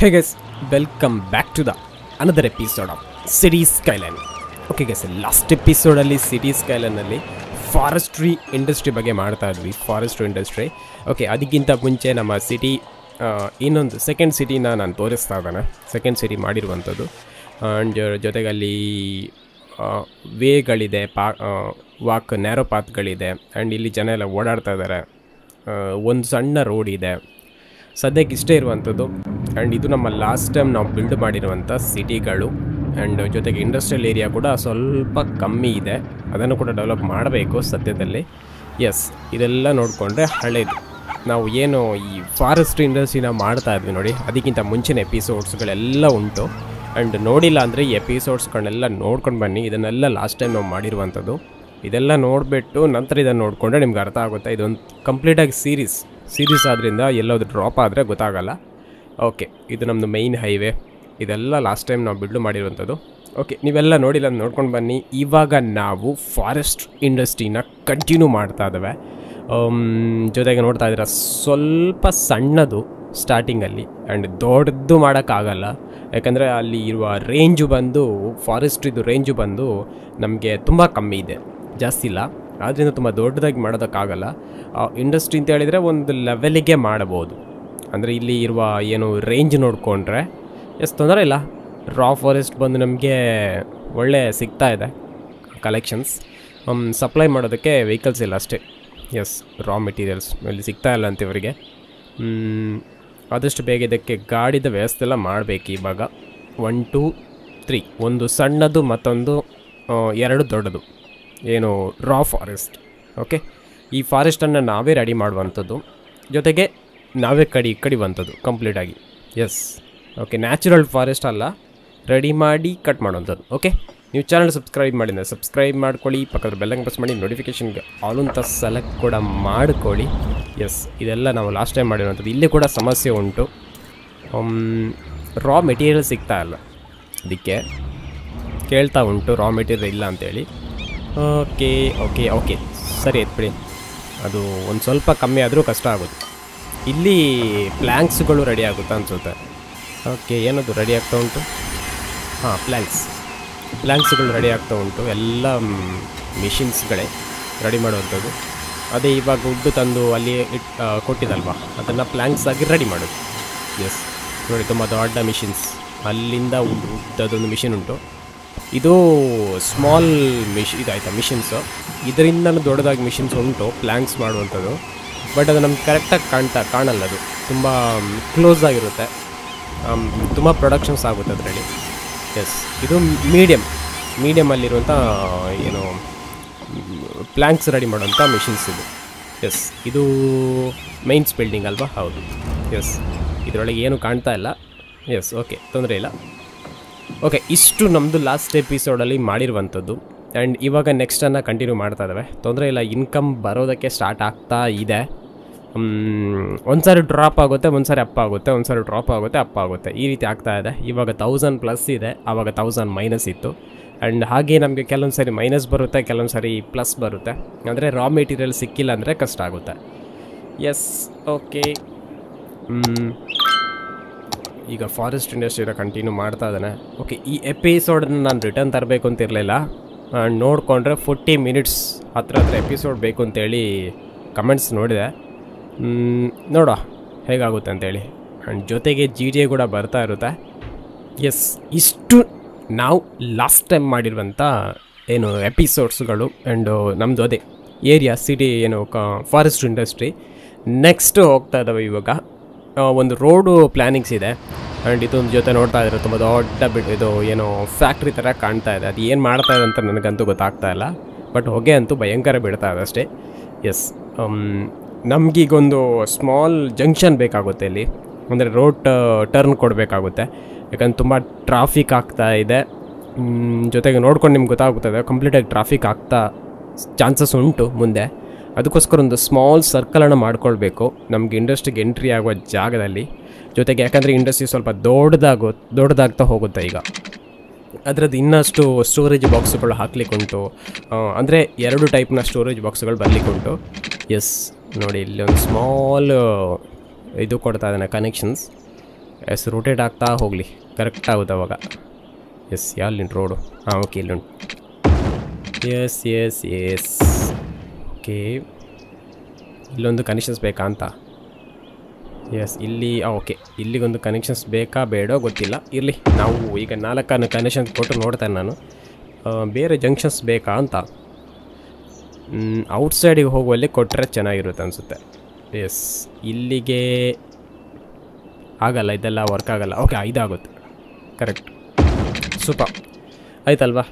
Hey guys welcome back to the another episode of city skyline okay guys last ಎಪಿಸೋಡಲ್ಲಿ city ಸ್ಕೈಲೈನಲ್ಲಿ forestry industry ಬಗ್ಗೆ ಮಾಡ್ತಾ ಇದ್ವಿ forestry industry okay ಅದಕ್ಕಿಂತ ಮುಂಚೆ ನಮ್ಮ ಸಿಟಿ ಇನ್ನೊಂದು ಸೆಕೆಂಡ್ ಸಿಟಿನ ನಾನು ತೋರಿಸ್ತಾ ಇದ್ದಾನೆ. ಸೆಕೆಂಡ್ ಸಿಟಿ ಮಾಡಿರುವಂಥದ್ದು. ಆ್ಯಂಡ್ ಜೊತೆಗೆ ಅಲ್ಲಿ ವೇಗಳಿದೆ ಪಾ ವಾಕ್ ನ್ಯಾರೋ ಪಾತ್ಗಳಿದೆ ಆ್ಯಂಡ್ ಇಲ್ಲಿ ಜನ ಎಲ್ಲ ಓಡಾಡ್ತಾ ಇದ್ದಾರೆ. ಒಂದು ಸಣ್ಣ ರೋಡ್ ಇದೆ. ಸದ್ಯಕ್ಕೆ ಇಷ್ಟೇ ಇರುವಂಥದ್ದು. ಆ್ಯಂಡ್ ಇದು ನಮ್ಮ ಲಾಸ್ಟ್ ಟೈಮ್ ನಾವು ಬಿಲ್ಡ್ ಮಾಡಿರುವಂಥ ಸಿಟಿಗಳು ಆ್ಯಂಡ್ ಜೊತೆಗೆ ಇಂಡಸ್ಟ್ರಿಯಲ್ ಏರಿಯಾ ಕೂಡ ಸ್ವಲ್ಪ ಕಮ್ಮಿ ಇದೆ. ಅದನ್ನು ಕೂಡ ಡೆವಲಪ್ ಮಾಡಬೇಕು ಸದ್ಯದಲ್ಲಿ. ಎಸ್ ಇದೆಲ್ಲ ನೋಡಿಕೊಂಡ್ರೆ ಹಳೇದು. ನಾವು ಏನು ಈ ಫಾರೆಸ್ಟ್ ಇಂಡಸ್ಟ್ರಿನ ಮಾಡ್ತಾ ಇದ್ವಿ ನೋಡಿ, ಅದಕ್ಕಿಂತ ಮುಂಚಿನ ಎಪಿಸೋಡ್ಸ್ಗಳೆಲ್ಲ ಉಂಟು. ಆ್ಯಂಡ್ ನೋಡಿಲ್ಲ ಅಂದರೆ ಈ ಎಪಿಸೋಡ್ಸ್ಗಳನ್ನೆಲ್ಲ ನೋಡ್ಕೊಂಡು ಬನ್ನಿ. ಇದನ್ನೆಲ್ಲ ಲಾಸ್ಟ್ ಟೈಮ್ ನಾವು ಮಾಡಿರುವಂಥದ್ದು. ಇದೆಲ್ಲ ನೋಡಿಬಿಟ್ಟು ನಂತರ ಇದನ್ನು ನೋಡಿಕೊಂಡ್ರೆ ನಿಮ್ಗೆ ಅರ್ಥ ಆಗುತ್ತೆ. ಇದೊಂದು ಕಂಪ್ಲೀಟಾಗಿ ಸೀರೀಸ್ ಸೀರೀಸ್ ಆದ್ದರಿಂದ ಎಲ್ಲೋದು ಡ್ರಾಪ್ ಆದರೆ ಗೊತ್ತಾಗಲ್ಲ. ಓಕೆ, ಇದು ನಮ್ಮದು ಮೈನ್ ಹೈವೇ ಇದೆಲ್ಲ ಲಾಸ್ಟ್ ಟೈಮ್ ನಾವು ಬಿಡ್ಲು ಮಾಡಿರುವಂಥದ್ದು. ಓಕೆ, ನೀವೆಲ್ಲ ನೋಡಿಲ್ಲ ನೋಡ್ಕೊಂಡು ಬನ್ನಿ. ಇವಾಗ ನಾವು ಫಾರೆಸ್ಟ್ ಇಂಡಸ್ಟ್ರಿನ ಕಂಟಿನ್ಯೂ ಮಾಡ್ತಾ ಇದ್ದಾವೆ. ಜೊತೆಗೆ ನೋಡ್ತಾ ಇದ್ದೀರಾ, ಸ್ವಲ್ಪ ಸಣ್ಣದು ಸ್ಟಾರ್ಟಿಂಗಲ್ಲಿ ಆ್ಯಂಡ್ ದೊಡ್ಡದು ಮಾಡೋಕ್ಕಾಗಲ್ಲ. ಯಾಕಂದರೆ ಅಲ್ಲಿ ಇರುವ ರೇಂಜು ಬಂದು ಫಾರೆಸ್ಟ್ರಿದು ರೇಂಜು ಬಂದು ನಮಗೆ ತುಂಬ ಕಮ್ಮಿ ಇದೆ. ಜಾಸ್ತಿ ಇಲ್ಲ. ಆದ್ದರಿಂದ ತುಂಬ ದೊಡ್ಡದಾಗಿ ಮಾಡೋದಕ್ಕಾಗಲ್ಲ. ಇಂಡಸ್ಟ್ರಿ ಅಂತ ಹೇಳಿದರೆ ಒಂದು ಲೆವೆಲಿಗೆ ಮಾಡಬಹುದು. ಅಂದರೆ ಇಲ್ಲಿ ಇರುವ ಏನು ರೇಂಜ್ ನೋಡಿಕೊಂಡ್ರೆ, ಎಷ್ಟು ತೊಂದರೆ ಇಲ್ಲ. ರಾ ಫಾರೆಸ್ಟ್ ಬಂದು ನಮಗೆ ಒಳ್ಳೆ ಸಿಗ್ತಾ ಇದೆ ಕಲೆಕ್ಷನ್ಸ್ ಸಪ್ಲೈ ಮಾಡೋದಕ್ಕೆ ವೆಹಿಕಲ್ಸ್ ಇಲ್ಲ ಅಷ್ಟೇ. ಎಸ್ ರಾ ಮೆಟೀರಿಯಲ್ಸ್ ಇಲ್ಲಿ ಸಿಗ್ತಾ ಇಲ್ಲ ಅಂತ ಇವರಿಗೆ. ಆದಷ್ಟು ಬೇಗ ಇದಕ್ಕೆ ಗಾಡಿದ ವ್ಯವಸ್ಥೆ ಎಲ್ಲ ಮಾಡಬೇಕು ಇವಾಗ. ಒನ್ ಟೂ ತ್ರೀ ಒಂದು ಸಣ್ಣದು, ಮತ್ತೊಂದು ಎರಡು ದೊಡ್ಡದು. ಏನು ರಾ ಫಾರೆಸ್ಟ್ ಓಕೆ ಈ ಫಾರೆಸ್ಟನ್ನು ನಾವೇ ರೆಡಿ ಮಾಡುವಂಥದ್ದು. ಜೊತೆಗೆ ನಾವೇ ಕಡಿ ಕಡಿಯುವಂಥದ್ದು ಕಂಪ್ಲೀಟಾಗಿ ಎಸ್ ಓಕೆ ನ್ಯಾಚುರಲ್ ಫಾರೆಸ್ಟ್ ಅಲ್ಲ. ರೆಡಿ ಮಾಡಿ ಕಟ್ ಮಾಡುವಂಥದ್ದು. ಓಕೆ ನೀವು ಚಾನಲ್ ಸಬ್ಸ್ಕ್ರೈಬ್ ಮಾಡಿದ್ರೆ ಸಬ್ಸ್ಕ್ರೈಬ್ ಮಾಡ್ಕೊಳ್ಳಿ, ಪಕ್ಕದ ಬೆಲ್ಲಂಗೆ ಪ್ರೆಸ್ ಮಾಡಿ ನೋಟಿಫಿಕೇಷನ್ಗೆ ಅಂತ ಸೆಲೆಕ್ಟ್ ಕೂಡ ಮಾಡ್ಕೊಳ್ಳಿ. ಎಸ್ ಇದೆಲ್ಲ ನಾವು ಲಾಸ್ಟ್ ಟೈಮ್ ಮಾಡಿರುವಂಥದ್ದು. ಇಲ್ಲಿ ಕೂಡ ಸಮಸ್ಯೆ ಉಂಟು. ರಾ ಮೆಟೀರಿಯಲ್ ಸಿಗ್ತಾ ಇಲ್ಲ. ಅದಕ್ಕೆ ಕೇಳ್ತಾ ಉಂಟು ರಾ ಮೆಟೀರಿಯಲ್ ಇಲ್ಲ ಅಂತೇಳಿ. ಓಕೆ ಓಕೆ ಓಕೆ ಸರಿ, ಎತ್ಬಿಡಿ. ಅದು ಒಂದು ಸ್ವಲ್ಪ ಕಮ್ಮಿ ಆದರೂ ಕಷ್ಟ ಆಗುತ್ತೆ ಇಲ್ಲಿ ಪ್ಲ್ಯಾಂಕ್ಸ್ಗಳು ರೆಡಿ ಆಗುತ್ತೆ ಅನಿಸುತ್ತೆ. ಓಕೆ ಏನದು ರೆಡಿ ಆಗ್ತಾ ಉಂಟು? ಹಾಂ ಪ್ಲ್ಯಾಂಕ್ಸ್ ಪ್ಲ್ಯಾಂಕ್ಸ್ಗಳು ರೆಡಿ ಆಗ್ತಾ ಉಂಟು. ಎಲ್ಲ ಮಿಷಿನ್ಸ್ಗಳೇ ರೆಡಿ ಮಾಡುವಂಥದ್ದು. ಅದೇ ಇವಾಗ ಉಡ್ಡು ತಂದು ಅಲ್ಲಿ ಇಟ್ ಕೊಟ್ಟಿದ್ದಲ್ವಾ ಅದನ್ನು ಪ್ಲ್ಯಾಂಕ್ಸ್ ಆಗಿ ರೆಡಿ ಮಾಡೋದು. ಎಸ್ ನೋಡಿ, ತುಂಬ ದೊಡ್ಡ ಮಿಷಿನ್ಸ್ ಅಲ್ಲಿಂದ ಉಡ್, ಉದ್ದದೊಂದು ಮಿಷಿನ್ ಉಂಟು. ಇದು ಸ್ಮಾಲ್ ಮಿಷ್ ಇದಾಯ್ತಾ ಮಿಷಿನ್ಸು ಇದರಿಂದನೂ ದೊಡ್ಡದಾಗಿ ಮಿಷಿನ್ಸ್ ಉಂಟು. ಪ್ಲ್ಯಾಂಕ್ಸ್ ಮಾಡುವಂಥದ್ದು. ಬಟ್ ಅದು ನಮ್ಗೆ ಕರೆಕ್ಟಾಗಿ ಕಾಣ್ತಾ ಕಾಣಲ್ಲ ಅದು. ತುಂಬ ಕ್ಲೋಸ್ ಆಗಿರುತ್ತೆ. ತುಂಬ ಪ್ರೊಡಕ್ಷನ್ಸ್ ಆಗುತ್ತೆ ಅದರಲ್ಲಿ. ಎಸ್ ಇದು ಮೀಡಿಯಮ್ ಮೀಡಿಯಮಲ್ಲಿರುವಂಥ ಏನು ಪ್ಲ್ಯಾಂಕ್ಸ್ ರೆಡಿ ಮಾಡುವಂಥ ಮಿಷಿನ್ಸ್ ಇದು. ಎಸ್ ಇದು ಮೈನ್ಸ್ ಬಿಲ್ಡಿಂಗ್ ಅಲ್ವಾ? ಹೌದು. ಎಸ್ ಇದರೊಳಗೆ ಏನು ಕಾಣ್ತಾ ಇಲ್ಲ. ಎಸ್ ಓಕೆ ತೊಂದರೆ ಇಲ್ಲ. ಓಕೆ ಇಷ್ಟು ನಮ್ಮದು ಲಾಸ್ಟ್ ಎಪಿಸೋಡಲ್ಲಿ ಮಾಡಿರುವಂಥದ್ದು. ಆ್ಯಂಡ್ ಇವಾಗ ನೆಕ್ಸ್ಟನ್ನು ಕಂಟಿನ್ಯೂ ಮಾಡ್ತಾ ಇದ್ದಾವೆ ತೊಂದರೆ ಇಲ್ಲ ಇನ್ಕಮ್ ಬರೋದಕ್ಕೆ ಸ್ಟಾರ್ಟ್ ಆಗ್ತಾ ಇದೆ. ಒಂದು ಸಾರಿ ಡ್ರಾಪ್ ಆಗುತ್ತೆ ಒಂದು ಸಾರಿ ಅಪ್ ಆಗುತ್ತೆ ಒಂದು ಸಾರಿ ಡ್ರಾಪ್ ಆಗುತ್ತೆ ಅಪ್ ಆಗುತ್ತೆ. ಈ ರೀತಿ ಆಗ್ತಾ ಇದೆ. ಇವಾಗ ತೌಸಂಡ್ ಪ್ಲಸ್ ಇದೆ ಆವಾಗ ತೌಸಂಡ್ ಮೈನಸ್ ಇತ್ತು. ಆ್ಯಂಡ್ ಹಾಗೆ ನಮಗೆ ಕೆಲವೊಂದು ಸಾರಿ ಮೈನಸ್ ಬರುತ್ತೆ ಕೆಲವೊಂದು ಸಾರಿ ಪ್ಲಸ್ ಬರುತ್ತೆ. ಅಂದರೆ ರಾ ಮೆಟೀರಿಯಲ್ ಸಿಕ್ಕಿಲ್ಲ ಅಂದರೆ ಕಷ್ಟ ಆಗುತ್ತೆ. ಎಸ್ ಓಕೆ ಈಗ ಫಾರೆಸ್ಟ್ ಇಂಡಸ್ಟ್ರಿನ ಕಂಟಿನ್ಯೂ ಮಾಡ್ತಾ ಇದ್ದಾನೆ ಓಕೆ ಈ ಎಪಿಸೋಡನ್ನ ನಾನು ರಿಟರ್ನ್ ತರಬೇಕು ಅಂತ ಇರಲಿಲ್ಲ. ನೋಡಿಕೊಂಡ್ರೆ ಫೋರ್ಟಿ ಮಿನಿಟ್ಸ್ ಹತ್ರ ಹತ್ರ ಎಪಿಸೋಡ್ ಬೇಕು ಅಂತೇಳಿ ಕಮೆಂಟ್ಸ್ ನೋಡಿದೆ. ಮ್, ನೋಡುವ ಹೇಗಾಗುತ್ತೆ ಅಂತೇಳಿ. ಆ್ಯಂಡ್ ಜೊತೆಗೆ ಜಿ ಡಿ ಕೂಡ ಬರ್ತಾ ಇರುತ್ತೆ. ಎಸ್ ಇಷ್ಟು ನಾವು ಲಾಸ್ಟ್ ಟೈಮ್ ಮಾಡಿರುವಂಥ ಏನು ಎಪಿಸೋಡ್ಸ್ಗಳು ಆ್ಯಂಡು ನಮ್ಮದು ಅದೇ ಏರಿಯಾ ಸಿಟಿ ಏನು ಕ ಫಾರೆಸ್ಟ್ ಇಂಡಸ್ಟ್ರಿ ನೆಕ್ಸ್ಟ್ ಹೋಗ್ತಾ ಇದ್ದಾವೆ ಇವಾಗ. ಒಂದು ರೋಡು ಪ್ಲ್ಯಾನಿಂಗ್ಸ್ ಇದೆ. ಆ್ಯಂಡ್ ಇದೊಂದು ಜೊತೆ ನೋಡ್ತಾ ಇದ್ದಾರೆ ತುಂಬ ದೊಡ್ಡ ಬಿಡ್, ಇದು ಏನೋ ಫ್ಯಾಕ್ಟ್ರಿ ಥರ ಕಾಣ್ತಾ ಇದೆ. ಅದು ಏನು ಮಾಡ್ತಾ ಇದೆ ಅಂತ ನನಗಂತೂ ಗೊತ್ತಾಗ್ತಾ ಇಲ್ಲ. ಬಟ್ ಹೊಗೆ ಅಂತೂ ಭಯಂಕರ ಬಿಡ್ತಾ ಇದೆ ಅಷ್ಟೇ. ಎಸ್ ನಮಗೀಗೊಂದು ಸ್ಮಾಲ್ ಜಂಕ್ಷನ್ ಬೇಕಾಗುತ್ತೆ ಇಲ್ಲಿ. ಅಂದರೆ ರೋಡ್ ಟರ್ನ್ ಕೊಡಬೇಕಾಗುತ್ತೆ. ಯಾಕಂದ್ರೆ ತುಂಬ ಟ್ರಾಫಿಕ್ ಆಗ್ತಾ ಇದೆ. ಜೊತೆಗೆ ನೋಡ್ಕೊಂಡು ನಿಮ್ಗೆ ಗೊತ್ತಾಗುತ್ತದೆ ಕಂಪ್ಲೀಟಾಗಿ ಟ್ರಾಫಿಕ್ ಆಗ್ತಾ ಚಾನ್ಸಸ್ ಉಂಟು ಮುಂದೆ. ಅದಕ್ಕೋಸ್ಕರ ಒಂದು ಸ್ಮಾಲ್ ಸರ್ಕಲನ್ನು ಮಾಡ್ಕೊಳ್ಬೇಕು. ನಮಗೆ ಇಂಡಸ್ಟ್ರಿಗೆ ಎಂಟ್ರಿ ಆಗುವ ಜಾಗದಲ್ಲಿ. ಜೊತೆಗೆ ಯಾಕಂದರೆ ಇಂಡಸ್ಟ್ರಿ ಸ್ವಲ್ಪ ದೊಡ್ಡದಾಗೋ, ದೊಡ್ಡದಾಗ್ತಾ ಹೋಗುತ್ತೆ ಈಗ. ಅದರದ್ದು ಇನ್ನಷ್ಟು ಸ್ಟೋರೇಜ್ ಬಾಕ್ಸ್ಗಳು ಹಾಕ್ಲಿಕ್ಕುಂಟು. ಅಂದರೆ ಎರಡು ಟೈಪ್ನ ಸ್ಟೋರೇಜ್ ಬಾಕ್ಸ್ಗಳು ಬರಲಿಕ್ಕುಂಟು. ಎಸ್ ನೋಡಿ, ಇಲ್ಲಿ ಒಂದು ಸ್ಮಾಲ್ ಇದು ಕೊಡ್ತಾ ಇದ್ದಾನೆ ಕನೆಕ್ಷನ್ಸ್ ಎಸ್ ರೊಟೇಟ್ ಆಗ್ತಾ ಹೋಗಲಿ. ಕರೆಕ್ಟ್ ಆಗುತ್ತೆ ಅವಾಗ. ಎಸ್ ಯಾವ್ದು ರೋಡು ಹಾಂ ಓಕೆ ಇಲ್ಲಿ ಉಂಟು. ಎಸ್ ಎಸ್ ಎಸ್ ಓಕೆ ಇಲ್ಲೊಂದು ಕನೆಕ್ಷನ್ಸ್ ಬೇಕಾ ಅಂತ? ಎಸ್ ಇಲ್ಲಿ ಓಕೆ ಇಲ್ಲಿಗೊಂದು ಕನೆಕ್ಷನ್ಸ್ ಬೇಕಾ ಬೇಡೋ ಗೊತ್ತಿಲ್ಲ. ಇರಲಿ, ನಾವು ಈಗ ನಾಲ್ಕನ್ನು ಕನೆಕ್ಷನ್ಸ್ ಕೊಟ್ಟು ನೋಡ್ತೇನೆ ನಾನು. ಬೇರೆ ಜಂಕ್ಷನ್ಸ್ ಬೇಕಾ ಅಂತ? ಔಟ್ಸೈಡಿಗೆ ಹೋಗುವಲ್ಲಿ ಕೊಟ್ಟರೆ ಚೆನ್ನಾಗಿರುತ್ತೆ ಅನಿಸುತ್ತೆ. ಎಸ್ ಇಲ್ಲಿಗೆ ಆಗಲ್ಲ, ಇದೆಲ್ಲ ವರ್ಕ್ ಆಗಲ್ಲ. ಓಕೆ ಇದಾಗುತ್ತೆ ಕರೆಕ್ಟ್ ಸೂಪರ್ ಆಯ್ತಲ್ವಾ?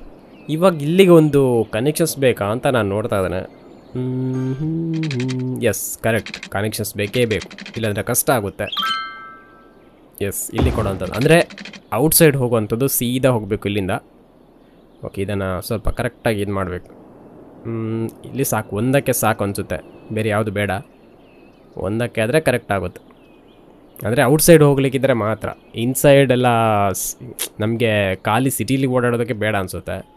ಇವಾಗ ಇಲ್ಲಿಗೆ ಒಂದು ಕನೆಕ್ಷನ್ಸ್ ಬೇಕಾ ಅಂತ ನಾನು ನೋಡ್ತಾ ಇದ್ದೇನೆ. ಎಸ್ ಕರೆಕ್ಟ್ ಕನೆಕ್ಷನ್ಸ್ ಬೇಕೇ ಬೇಕು. ಇಲ್ಲಾಂದರೆ ಕಷ್ಟ ಆಗುತ್ತೆ. ಎಸ್ ಇಲ್ಲಿ ಕೊಡೋವಂಥದ್ದು ಅಂದರೆ ಔಟ್ಸೈಡ್ ಹೋಗುವಂಥದ್ದು ಸೀದಾ ಹೋಗಬೇಕು ಇಲ್ಲಿಂದ. ಓಕೆ ಇದನ್ನು ಸ್ವಲ್ಪ ಕರೆಕ್ಟಾಗಿ ಇದು ಮಾಡಬೇಕು. ಇಲ್ಲಿ ಸಾಕು. ಒಂದಕ್ಕೆ ಸಾಕು ಅನಿಸುತ್ತೆ. ಬೇರೆ ಯಾವುದು ಬೇಡ. ಒಂದಕ್ಕೆ ಆದರೆ ಕರೆಕ್ಟ್ ಆಗುತ್ತೆ. ಅಂದರೆ ಔಟ್ಸೈಡ್ ಹೋಗ್ಲಿಕ್ಕಿದ್ರೆ ಮಾತ್ರ. ಇನ್ಸೈಡ್ ಎಲ್ಲ ನಮಗೆ ಖಾಲಿ ಸಿಟೀಲಿ ಓಡಾಡೋದಕ್ಕೆ ಬೇಡ ಅನಿಸುತ್ತೆ.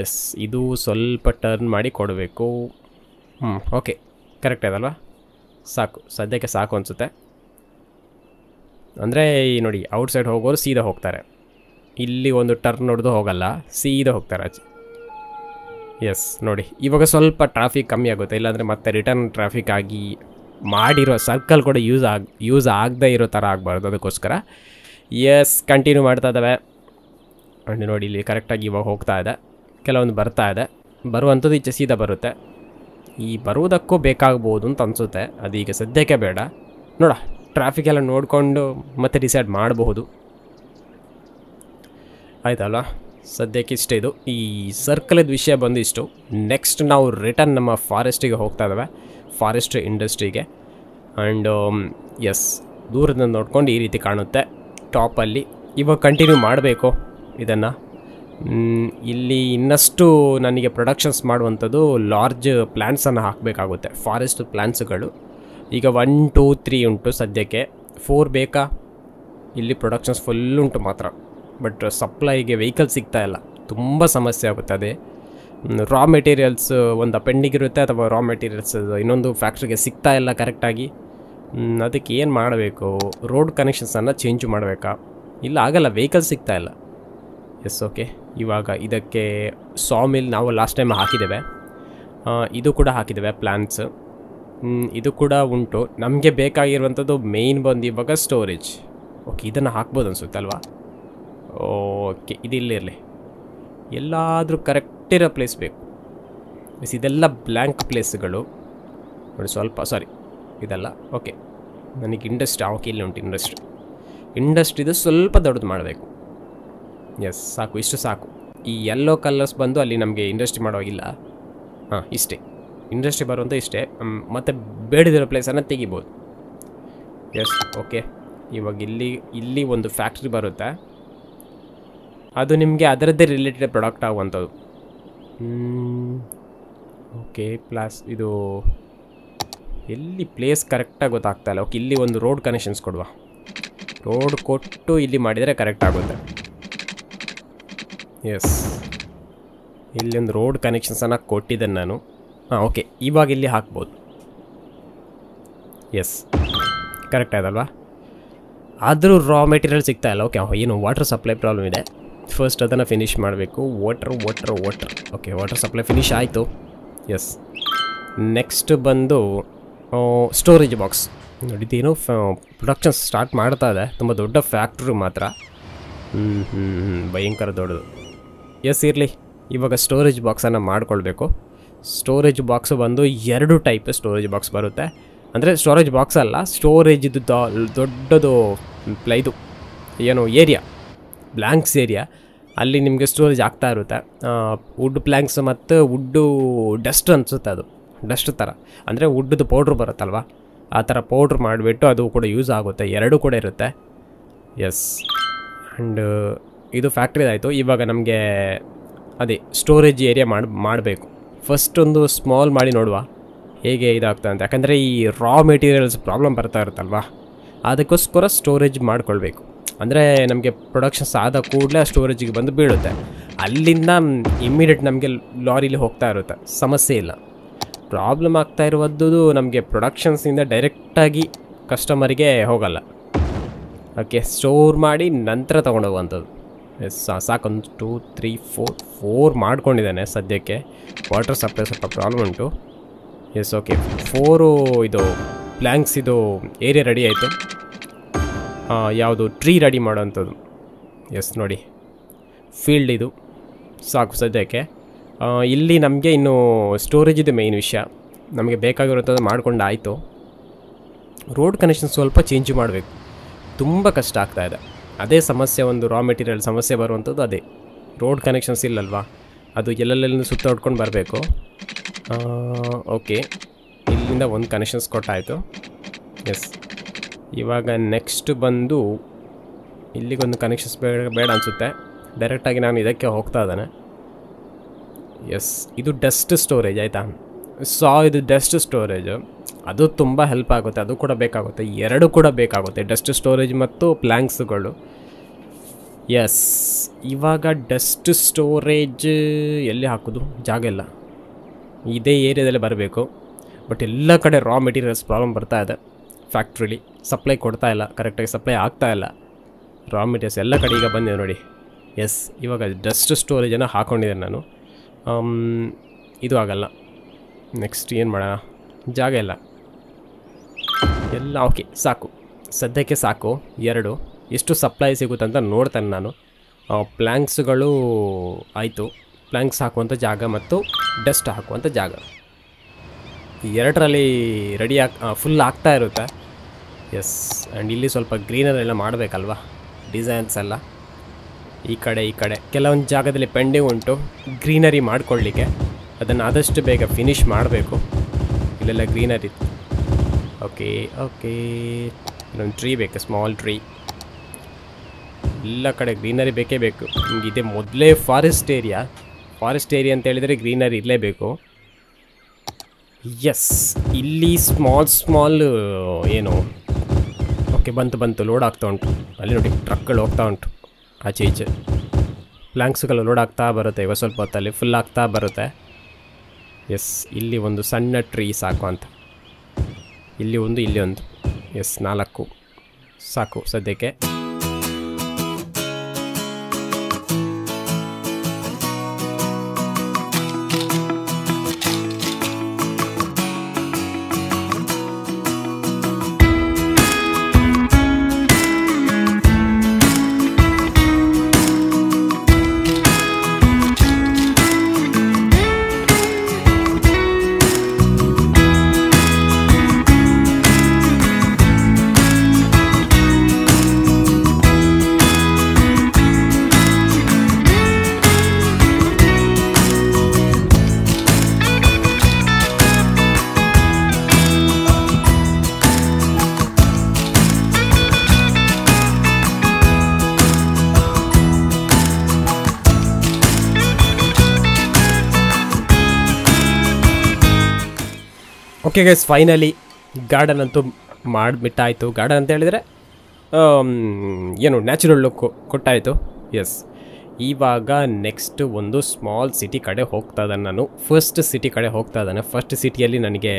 ಎಸ್, ಇದು ಸ್ವಲ್ಪ ಟರ್ನ್ ಮಾಡಿ ಕೊಡಬೇಕು. ಹ್ಞೂ ಓಕೆ ಕರೆಕ್ಟ್ ಅದಲ್ವಾ? ಸಾಕು. ಸದ್ಯಕ್ಕೆ ಸಾಕು ಅನಿಸುತ್ತೆ. ಅಂದರೆ ಈ ನೋಡಿ ಔಟ್ಸೈಡ್ ಹೋಗೋರು ಸೀದಾ ಹೋಗ್ತಾರೆ. ಇಲ್ಲಿ ಒಂದು ಟರ್ನ್ ಹೊಡೆದು ಹೋಗಲ್ಲ, ಸೀದಾ ಹೋಗ್ತಾರೆ ಅಜ್ಜಿ ಎಸ್ ನೋಡಿ, ಇವಾಗ ಸ್ವಲ್ಪ ಟ್ರಾಫಿಕ್ ಕಮ್ಮಿ ಆಗುತ್ತೆ. ಇಲ್ಲಾಂದರೆ ಮತ್ತೆ ರಿಟರ್ನ್ ಟ್ರಾಫಿಕ್ ಆಗಿ ಮಾಡಿರೋ ಸರ್ಕಲ್ ಕೂಡ ಯೂಸ್ ಆಗ ಯೂಸ್ ಆಗದೇ ಇರೋ ಥರ ಆಗಬಾರ್ದು ಅದಕ್ಕೋಸ್ಕರ. ಎಸ್ ಕಂಟಿನ್ಯೂ ಮಾಡ್ತಾ ಇದ್ದಾವೆ ನೋಡಿ, ಇಲ್ಲಿ ಕರೆಕ್ಟಾಗಿ ಇವಾಗ ಹೋಗ್ತಾ ಇದೆ. ಕೆಲವೊಂದು ಬರ್ತಾ ಇದೆ. ಬರುವಂಥದ್ದು ಈಚೆ ಸೀದಾ ಬರುತ್ತೆ. ಈ ಬರುವುದಕ್ಕೂ ಬೇಕಾಗ್ಬೋದು ಅಂತ ಅನಿಸುತ್ತೆ. ಈಗ ಸದ್ಯಕ್ಕೆ ಬೇಡ. ನೋಡ ಟ್ರಾಫಿಕ್ ಎಲ್ಲ ನೋಡಿಕೊಂಡು ಮತ್ತೆ ಡಿಸೈಡ್ ಮಾಡಬಹುದು. ಆಯ್ತಲ್ಲ ಸದ್ಯಕ್ಕೆ ಇಷ್ಟೇ ಇದು. ಈ ಸರ್ಕಲದ ವಿಷಯ ಬಂದು ಇಷ್ಟು ನೆಕ್ಸ್ಟ್ ನಾವು ರಿಟರ್ನ್ ನಮ್ಮ ಫಾರೆಸ್ಟಿಗೆ ಹೋಗ್ತಾ ಇದ್ದಾವೆ. ಫಾರೆಸ್ಟ್ ಇಂಡಸ್ಟ್ರಿಗೆ ಆ್ಯಂಡ್ ಎಸ್ ದೂರದಿಂದ ನೋಡ್ಕೊಂಡು ಈ ರೀತಿ ಕಾಣುತ್ತೆ. ಟಾಪಲ್ಲಿ ಇವಾಗ ಕಂಟಿನ್ಯೂ ಮಾಡಬೇಕು ಇದನ್ನು. ಇಲ್ಲಿ ಇನ್ನಷ್ಟು ನನಗೆ ಪ್ರೊಡಕ್ಷನ್ಸ್ ಮಾಡುವಂಥದ್ದು ಲಾರ್ಜ್ ಪ್ಲ್ಯಾನ್ಸನ್ನು ಹಾಕಬೇಕಾಗುತ್ತೆ ಫಾರೆಸ್ಟ್ ಪ್ಲ್ಯಾನ್ಸ್ಗಳು ಈಗ ಒನ್ ಟೂ ತ್ರೀ ಉಂಟು ಸದ್ಯಕ್ಕೆ. ಫೋರ್ ಬೇಕಾ? ಇಲ್ಲಿ ಪ್ರೊಡಕ್ಷನ್ಸ್ ಫುಲ್ ಉಂಟು ಮಾತ್ರ. ಬಟ್ ಸಪ್ಲೈಗೆ ವೆಹಿಕಲ್ ಸಿಗ್ತಾ ಇಲ್ಲ. ತುಂಬ ಸಮಸ್ಯೆ ಆಗುತ್ತೆ ಅದೇ. ರಾ ಮೆಟೀರಿಯಲ್ಸ್ ಒಂದು ಅಪೆಂಡಿಂಗ್ ಇರುತ್ತೆ ಅಥವಾ ರಾ ಮೆಟೀರಿಯಲ್ಸ್ ಇನ್ನೊಂದು ಫ್ಯಾಕ್ಟ್ರಿಗೆ ಸಿಗ್ತಾ ಇಲ್ಲ ಕರೆಕ್ಟಾಗಿ ಅದಕ್ಕೆ ಏನು ಮಾಡಬೇಕು? ರೋಡ್ ಕನೆಕ್ಷನ್ಸನ್ನು ಚೇಂಜ್ ಮಾಡಬೇಕಾ? ಇಲ್ಲ, ಆಗಲ್ಲ ವೆಹಿಕಲ್ ಸಿಗ್ತಾ ಇಲ್ಲ. ಎಸ್ ಓಕೆ ಇವಾಗ ಇದಕ್ಕೆ ಸಾ ಮಿಲ್ ನಾವು ಲಾಸ್ಟ್ ಟೈಮ್ ಹಾಕಿದ್ದೇವೆ. ಇದು ಕೂಡ ಹಾಕಿದ್ದೇವೆ ಪ್ಲ್ಯಾನ್ಸ್ ಇದು ಕೂಡ ಉಂಟು. ನಮಗೆ ಬೇಕಾಗಿರುವಂಥದ್ದು ಮೇಯ್ನ್ ಬಂದು ಇವಾಗ ಸ್ಟೋರೇಜ್ ಓಕೆ ಇದನ್ನು ಹಾಕ್ಬೋದು ಅನಿಸುತ್ತೆ ಅಲ್ವಾ? ಓಕೆ ಇದಿಲ್ಲಿರಲಿ ಎಲ್ಲಾದರೂ ಕರೆಕ್ಟ್ ಇರೋ ಪ್ಲೇಸ್ ಬೇಕು. ಮೀನ್ಸ್ ಇದೆಲ್ಲ ಬ್ಲ್ಯಾಂಕ್ ಪ್ಲೇಸ್ಗಳು ನೋಡಿ, ಸ್ವಲ್ಪ ಸಾರಿ ಇದೆಲ್ಲ ಓಕೆ ನನಗೆ ಇಂಡಸ್ಟ್ರಿ ಓಕೆ ಇಲ್ಲಿ ಉಂಟು ಇಂಡಸ್ಟ್ರಿ ಇಂಡಸ್ಟ್ರಿದು ಸ್ವಲ್ಪ ದೊಡ್ಡದು ಮಾಡಬೇಕು. ಎಸ್ ಸಾಕು, ಇಷ್ಟು ಸಾಕು. ಈ ಎಲ್ಲೋ ಕಲರ್ಸ್ ಬಂದು ಅಲ್ಲಿ ನಮಗೆ ಇಂಡಸ್ಟ್ರಿ ಮಾಡೋವಾಗಿಲ್ಲ ಹಾಂ, ಇಷ್ಟೇ. ಇಂಡಸ್ಟ್ರಿ ಬರುವಂಥ ಇಷ್ಟೇ. ಮತ್ತು ಬೇಡದಿರೋ ಪ್ಲೇಸನ್ನು ತೆಗಿಬೋದು. ಎಸ್ ಓಕೆ ಇವಾಗ ಇಲ್ಲಿ ಇಲ್ಲಿ ಒಂದು ಫ್ಯಾಕ್ಟ್ರಿ ಬರುತ್ತೆ. ಅದು ನಿಮಗೆ ಅದರದ್ದೇ ರಿಲೇಟೆಡ್ ಪ್ರಾಡಕ್ಟ್ ಆಗುವಂಥದ್ದು. ಓಕೆ ಪ್ಲಾಸ್ ಇದು ಎಲ್ಲಿ ಪ್ಲೇಸ್ ಕರೆಕ್ಟಾಗಿ ಗೊತ್ತಾಗ್ತಾ ಇಲ್ಲ. ಓಕೆ ಇಲ್ಲಿ ಒಂದು ರೋಡ್ ಕನೆಕ್ಷನ್ಸ್ ಕೊಡುವ. ರೋಡ್ ಕೊಟ್ಟು ಇಲ್ಲಿ ಮಾಡಿದರೆ ಕರೆಕ್ಟ್ ಆಗುತ್ತೆ. ಎಸ್ ಇಲ್ಲಿ ಒಂದು ರೋಡ್ ಕನೆಕ್ಷನ್ಸನ್ನು ಕೊಟ್ಟಿದ್ದೇನೆ ನಾನು. ಹಾಂ ಓಕೆ ಇವಾಗ ಇಲ್ಲಿ ಹಾಕ್ಬೋದು. ಎಸ್ ಕರೆಕ್ಟ್ ಆಯ್ತಲ್ವಾ? ಆದರೂ ರಾ ಮೆಟೀರಿಯಲ್ ಸಿಗ್ತಾ ಇಲ್ಲ. ಓಕೆ ಏನು ವಾಟರ್ ಸಪ್ಲೈ ಪ್ರಾಬ್ಲಮ್ ಇದೆ. ಫಸ್ಟ್ ಅದನ್ನು ಫಿನಿಷ್ ಮಾಡಬೇಕು. Water water water okay water supply finish ಆಯಿತು. ಎಸ್ ನೆಕ್ಸ್ಟ್ ಬಂದು ಸ್ಟೋರೇಜ್ ಬಾಕ್ಸ್ ನೋಡಿದ್ದೇನು ಪ್ರೊಡಕ್ಷನ್ ಸ್ಟಾರ್ಟ್ ಮಾಡ್ತಾ ಇದೆ. ತುಂಬ ದೊಡ್ಡ ಫ್ಯಾಕ್ಟ್ರಿ ಮಾತ್ರ. ಹ್ಞೂ ಹ್ಞೂ ಭಯಂಕರ ದೊಡ್ಡದು. ಎಸ್ ಇರಲಿ ಇವಾಗ ಸ್ಟೋರೇಜ್ ಬಾಕ್ಸನ್ನು ಮಾಡ್ಕೊಳ್ಬೇಕು. ಸ್ಟೋರೇಜ್ ಬಾಕ್ಸ್ ಬಂದು ಎರಡು ಟೈಪ್ ಸ್ಟೋರೇಜ್ ಬಾಕ್ಸ್ ಬರುತ್ತೆ. ಅಂದರೆ ಸ್ಟೋರೇಜ್ ಬಾಕ್ಸ್ ಅಲ್ಲ ಸ್ಟೋರೇಜಿದ್ದು ದೊಡ್ಡದು ಪ್ಲ, ಇದು, ಏನು ಏರಿಯಾ ಬ್ಲ್ಯಾಂಕ್ಸ್ ಏರಿಯಾ ಅಲ್ಲಿ ನಿಮಗೆ ಸ್ಟೋರೇಜ್ ಆಗ್ತಾ ಇರುತ್ತೆ. ವುಡ್ ಪ್ಲ್ಯಾಂಕ್ಸ್ ಮತ್ತು ವುಡ್ಡು ಡಸ್ಟ್ ಅನಿಸುತ್ತೆ ಅದು. ಡಸ್ಟ್ ಥರ ಅಂದರೆ ವುಡ್ಡದು ಪೌಡ್ರ್ ಬರುತ್ತಲ್ವ? ಆ ಥರ ಪೌಡ್ರ್ ಮಾಡಿಬಿಟ್ಟು ಅದು ಕೂಡ ಯೂಸ್ ಆಗುತ್ತೆ. ಎರಡೂ ಕೂಡ ಇರುತ್ತೆ. ಎಸ್ ಆ್ಯಂಡ್ ಇದು ಫ್ಯಾಕ್ಟ್ರಿದಾಯಿತು ಇವಾಗ ನಮಗೆ ಅದೇ ಸ್ಟೋರೇಜ್ ಏರಿಯಾ ಮಾಡಿ, ಮಾಡಬೇಕು. ಫಸ್ಟ್ ಒಂದು ಸ್ಮಾಲ್ ಮಾಡಿ ನೋಡುವ. ಹೇಗೆ ಇದಾಗ್ತದೆ ಅಂತ. ಯಾಕಂದರೆ ಈ ರಾ ಮೆಟೀರಿಯಲ್ಸ್ ಪ್ರಾಬ್ಲಮ್ ಬರ್ತಾ ಇರುತ್ತಲ್ವಾ? ಅದಕ್ಕೋಸ್ಕರ ಸ್ಟೋರೇಜ್ ಮಾಡ್ಕೊಳ್ಬೇಕು. ಅಂದರೆ ನಮಗೆ ಪ್ರೊಡಕ್ಷನ್ಸ್ ಆದ ಕೂಡಲೇ ಸ್ಟೋರೇಜಿಗೆ ಬಂದು ಬೀಳುತ್ತೆ. ಅಲ್ಲಿಂದ ಇಮ್ಮಿಡಿಯೇಟ್ ನಮಗೆ ಲಾರಿಲಿ ಹೋಗ್ತಾ ಇರುತ್ತೆ. ಸಮಸ್ಯೆ ಇಲ್ಲ. ಪ್ರಾಬ್ಲಮ್ ಆಗ್ತಾ ಇರುವಂಥದ್ದು ನಮಗೆ ಪ್ರೊಡಕ್ಷನ್ಸಿಂದ ಡೈರೆಕ್ಟಾಗಿ ಕಸ್ಟಮರಿಗೆ ಹೋಗಲ್ಲ. ಓಕೆ ಸ್ಟೋರ್ ಮಾಡಿ ನಂತರ ತೊಗೊಂಡೋಗುವಂಥದ್ದು. ಎಸ್ ಸಾಕೊಂದು ಟೂ, ತ್ರೀ, ಫೋರ್ ಫೋರ್ ಮಾಡ್ಕೊಂಡಿದ್ದಾನೆ ಸದ್ಯಕ್ಕೆ. ವಾಟರ್ ಸಪ್ಲೈ ಸ್ವಲ್ಪ ಪ್ರಾಬ್ಲಮ್ ಉಂಟು. ಎಸ್ ಓಕೆ ಫೋರು ಇದು ಪ್ಲ್ಯಾಂಕ್ಸ್ ಇದು ಏರಿಯಾ ರೆಡಿ ಆಯಿತು. ಯಾವುದು ಟ್ರೀ ರೆಡಿ ಮಾಡೋವಂಥದ್ದು. ಎಸ್ ನೋಡಿ. ಫೀಲ್ಡ್ ಇದು. ಸಾಕು ಸದ್ಯಕ್ಕೆ. ಇಲ್ಲಿ ನಮಗೆ ಇನ್ನು ಸ್ಟೋರೇಜ್ ಇದೆ ಮೇಯ್ನ್ ವಿಷಯ. ನಮಗೆ ಬೇಕಾಗಿರೋಂಥದ್ದು ಮಾಡ್ಕೊಂಡು ಆಯಿತು. ರೋಡ್ ಕನೆಕ್ಷನ್ ಸ್ವಲ್ಪ ಚೇಂಜ್ ಮಾಡಬೇಕು. ತುಂಬ ಕಷ್ಟ ಆಗ್ತಾಯಿದೆ ಅದೇ ಸಮಸ್ಯೆ ಒಂದು ರಾ ಮೆಟೀರಿಯಲ್ ಸಮಸ್ಯೆ ಬರುವಂಥದ್ದು ಅದೇ. ರೋಡ್ ಕನೆಕ್ಷನ್ಸ್ ಇಲ್ಲಲ್ವಾ? ಅದು ಎಲ್ಲೆಲ್ಲೆಲ್ಲ ಸುತ್ತ ಹೊಡ್ಕೊಂಡು ಬರಬೇಕು. ಓಕೆ ಇಲ್ಲಿಂದ ಒಂದು ಕನೆಕ್ಷನ್ಸ್ ಕೊಟ್ಟಾಯಿತು. ಎಸ್ ಇವಾಗ ನೆಕ್ಸ್ಟ್ ಬಂದು ಇಲ್ಲಿಗೊಂದು ಕನೆಕ್ಷನ್ಸ್ ಬೇಡ ಬೇಡ ಅನಿಸುತ್ತೆ. ಡೈರೆಕ್ಟಾಗಿ ನಾನು ಇದಕ್ಕೆ ಹೋಗ್ತಾ ಇದ್ದಾನೆ. ಎಸ್ ಇದು ಡಸ್ಟ್ ಸ್ಟೋರೇಜ್ ಆಯಿತಾ? ಸಾ ಇದು ಡಸ್ಟ್ ಸ್ಟೋರೇಜು ಅದು ತುಂಬ ಹೆಲ್ಪ್ ಆಗುತ್ತೆ. ಅದು ಕೂಡ ಬೇಕಾಗುತ್ತೆ. ಎರಡು ಕೂಡ ಬೇಕಾಗುತ್ತೆ ಡಸ್ಟ್ ಸ್ಟೋರೇಜ್ ಮತ್ತು ಪ್ಲ್ಯಾಂಕ್ಸ್ಗಳು ಎಸ್ ಇವಾಗ ಡಸ್ಟ್ ಸ್ಟೋರೇಜ್ ಎಲ್ಲಿ ಹಾಕೋದು? ಜಾಗ ಇಲ್ಲ. ಇದೇ ಏರಿಯಾದಲ್ಲಿ ಬರಬೇಕು. ಬಟ್ ಎಲ್ಲ ಕಡೆ ರಾ ಮೆಟೀರಿಯಲ್ಸ್ ಪ್ರಾಬ್ಲಮ್ ಬರ್ತಾ ಇದೆ. ಫ್ಯಾಕ್ಟ್ರಿಲಿ ಸಪ್ಲೈ ಕೊಡ್ತಾ ಇಲ್ಲ. ಕರೆಕ್ಟಾಗಿ ಸಪ್ಲೈ ಆಗ್ತಾ ಇಲ್ಲ. ರಾ ಮೆಟೀರಿಯಲ್ಸ್ ಎಲ್ಲ ಕಡೆ ಈಗ ಬಂದಿದೆ ನೋಡಿ. ಎಸ್ ಇವಾಗ ಡಸ್ಟ್ ಸ್ಟೋರೇಜನ್ನು ಹಾಕ್ಕೊಂಡಿದ್ದೇನೆ ನಾನು. ಆಮ್, ಇದು ಆಗಲ್ಲ ನೆಕ್ಸ್ಟ್ ಏನು ಮಾಡೋಣ ಜಾಗ ಇಲ್ಲ. ಎಲ್ಲ ಓಕೆ ಸಾಕು. ಸದ್ಯಕ್ಕೆ ಸಾಕು. ಎರಡು, ಎಷ್ಟು ಸಪ್ಲೈ ಸಿಗುತ್ತಂತ ನೋಡ್ತೇನೆ ನಾನು. ಪ್ಲ್ಯಾಂಕ್ಸ್ಗಳು ಆಯಿತು. ಪ್ಲ್ಯಾಂಕ್ಸ್ ಹಾಕುವಂಥ ಜಾಗ ಮತ್ತು ಡಸ್ಟ್ ಹಾಕುವಂಥ ಜಾಗ. ಎರಡರಲ್ಲಿ ರೆಡಿ ಆಗ್ ಫುಲ್ ಆಗ್ತಾ ಇರುತ್ತೆ. ಎಸ್ ಆ್ಯಂಡ್ ಇಲ್ಲಿ ಸ್ವಲ್ಪ ಗ್ರೀನರ್ ಎಲ್ಲ ಮಾಡಬೇಕಲ್ವಾ? ಡಿಸೈನ್ಸ್ ಎಲ್ಲ. ಈ ಕಡೆ ಈ ಕಡೆ. ಕೆಲವೊಂದು ಜಾಗದಲ್ಲಿ ಪೆಂಡಿಂಗ್ ಉಂಟು. ಗ್ರೀನರಿ ಮಾಡ್ಕೊಳ್ಳಿಕ್ಕೆ. ಅದನ್ನು ಆದಷ್ಟು ಬೇಗ ಫಿನಿಶ್ ಮಾಡಬೇಕು. ಇಲ್ಲೆಲ್ಲ ಗ್ರೀನರಿ ಓಕೆ ಓಕೆ ಇಲ್ಲೊಂದು ಟ್ರೀ ಬೇಕು ಸ್ಮಾಲ್ ಟ್ರೀ ಎಲ್ಲ ಕಡೆ ಗ್ರೀನರಿ ಬೇಕೇ ಬೇಕು. ನಿಮ್ಗೆ ಇದೇ ಮೊದಲೇ ಫಾರೆಸ್ಟ್ ಏರಿಯಾ ಫಾರೆಸ್ಟ್ ಏರಿಯಾ ಅಂತ ಹೇಳಿದರೆ ಗ್ರೀನರಿ ಇರಲೇಬೇಕು. ಎಸ್ ಇಲ್ಲಿ ಸ್ಮಾಲ್ ಸ್ಮಾಲ್ ಏನು? ಓಕೆ ಬಂತು ಬಂತು ಲೋಡ್ ಆಗ್ತಾ ಉಂಟು. ಅಲ್ಲಿ ನೋಡಿ ಟ್ರಕ್ಗಳು ಹೋಗ್ತಾ ಉಂಟು. ಆಚೆ, ಈಚೆ. ಪ್ಲ್ಯಾಂಕ್ಸ್ಗಳು ಲೋಡ್ ಆಗ್ತಾ ಬರುತ್ತೆ, ಇವಾಗ ಸ್ವಲ್ಪ ಹೊತ್ತಲ್ಲಿ. ಫುಲ್ ಆಗ್ತಾ ಬರುತ್ತೆ. ಎಸ್ ಇಲ್ಲಿ ಒಂದು ಸಣ್ಣ ಟ್ರೀ ಸಾಕು ಅಂತ. ಇಲ್ಲಿ ಒಂದು ಇಲ್ಲಿ ಒಂದು. ಎಸ್ ನಾಲ್ಕು. ಸಾಕು ಸದ್ಯಕ್ಕೆ. ಓಕೆ ಗೈಸ್ ಫೈನಲಿ ಗಾರ್ಡನ್ ಅಂತೂ ಮಾಡಿಬಿಟ್ಟಾಯಿತು ಗಾರ್ಡನ್ ಅಂತ ಹೇಳಿದರೆ ಏನು ನ್ಯಾಚುರಲ್ ಲುಕ್ ಕೊಟ್ಟಾಯಿತು. ಎಸ್ ಇವಾಗ ನೆಕ್ಸ್ಟ್ ಒಂದು ಸ್ಮಾಲ್ ಸಿಟಿ ಕಡೆ ಹೋಗ್ತಾ ಇದ್ದಾನೆ ನಾನು. ಫಸ್ಟ್ ಸಿಟಿ ಕಡೆ ಹೋಗ್ತಾ ಇದ್ದಾನೆ ಫಸ್ಟ್ ಸಿಟಿಯಲ್ಲಿ ನನಗೆ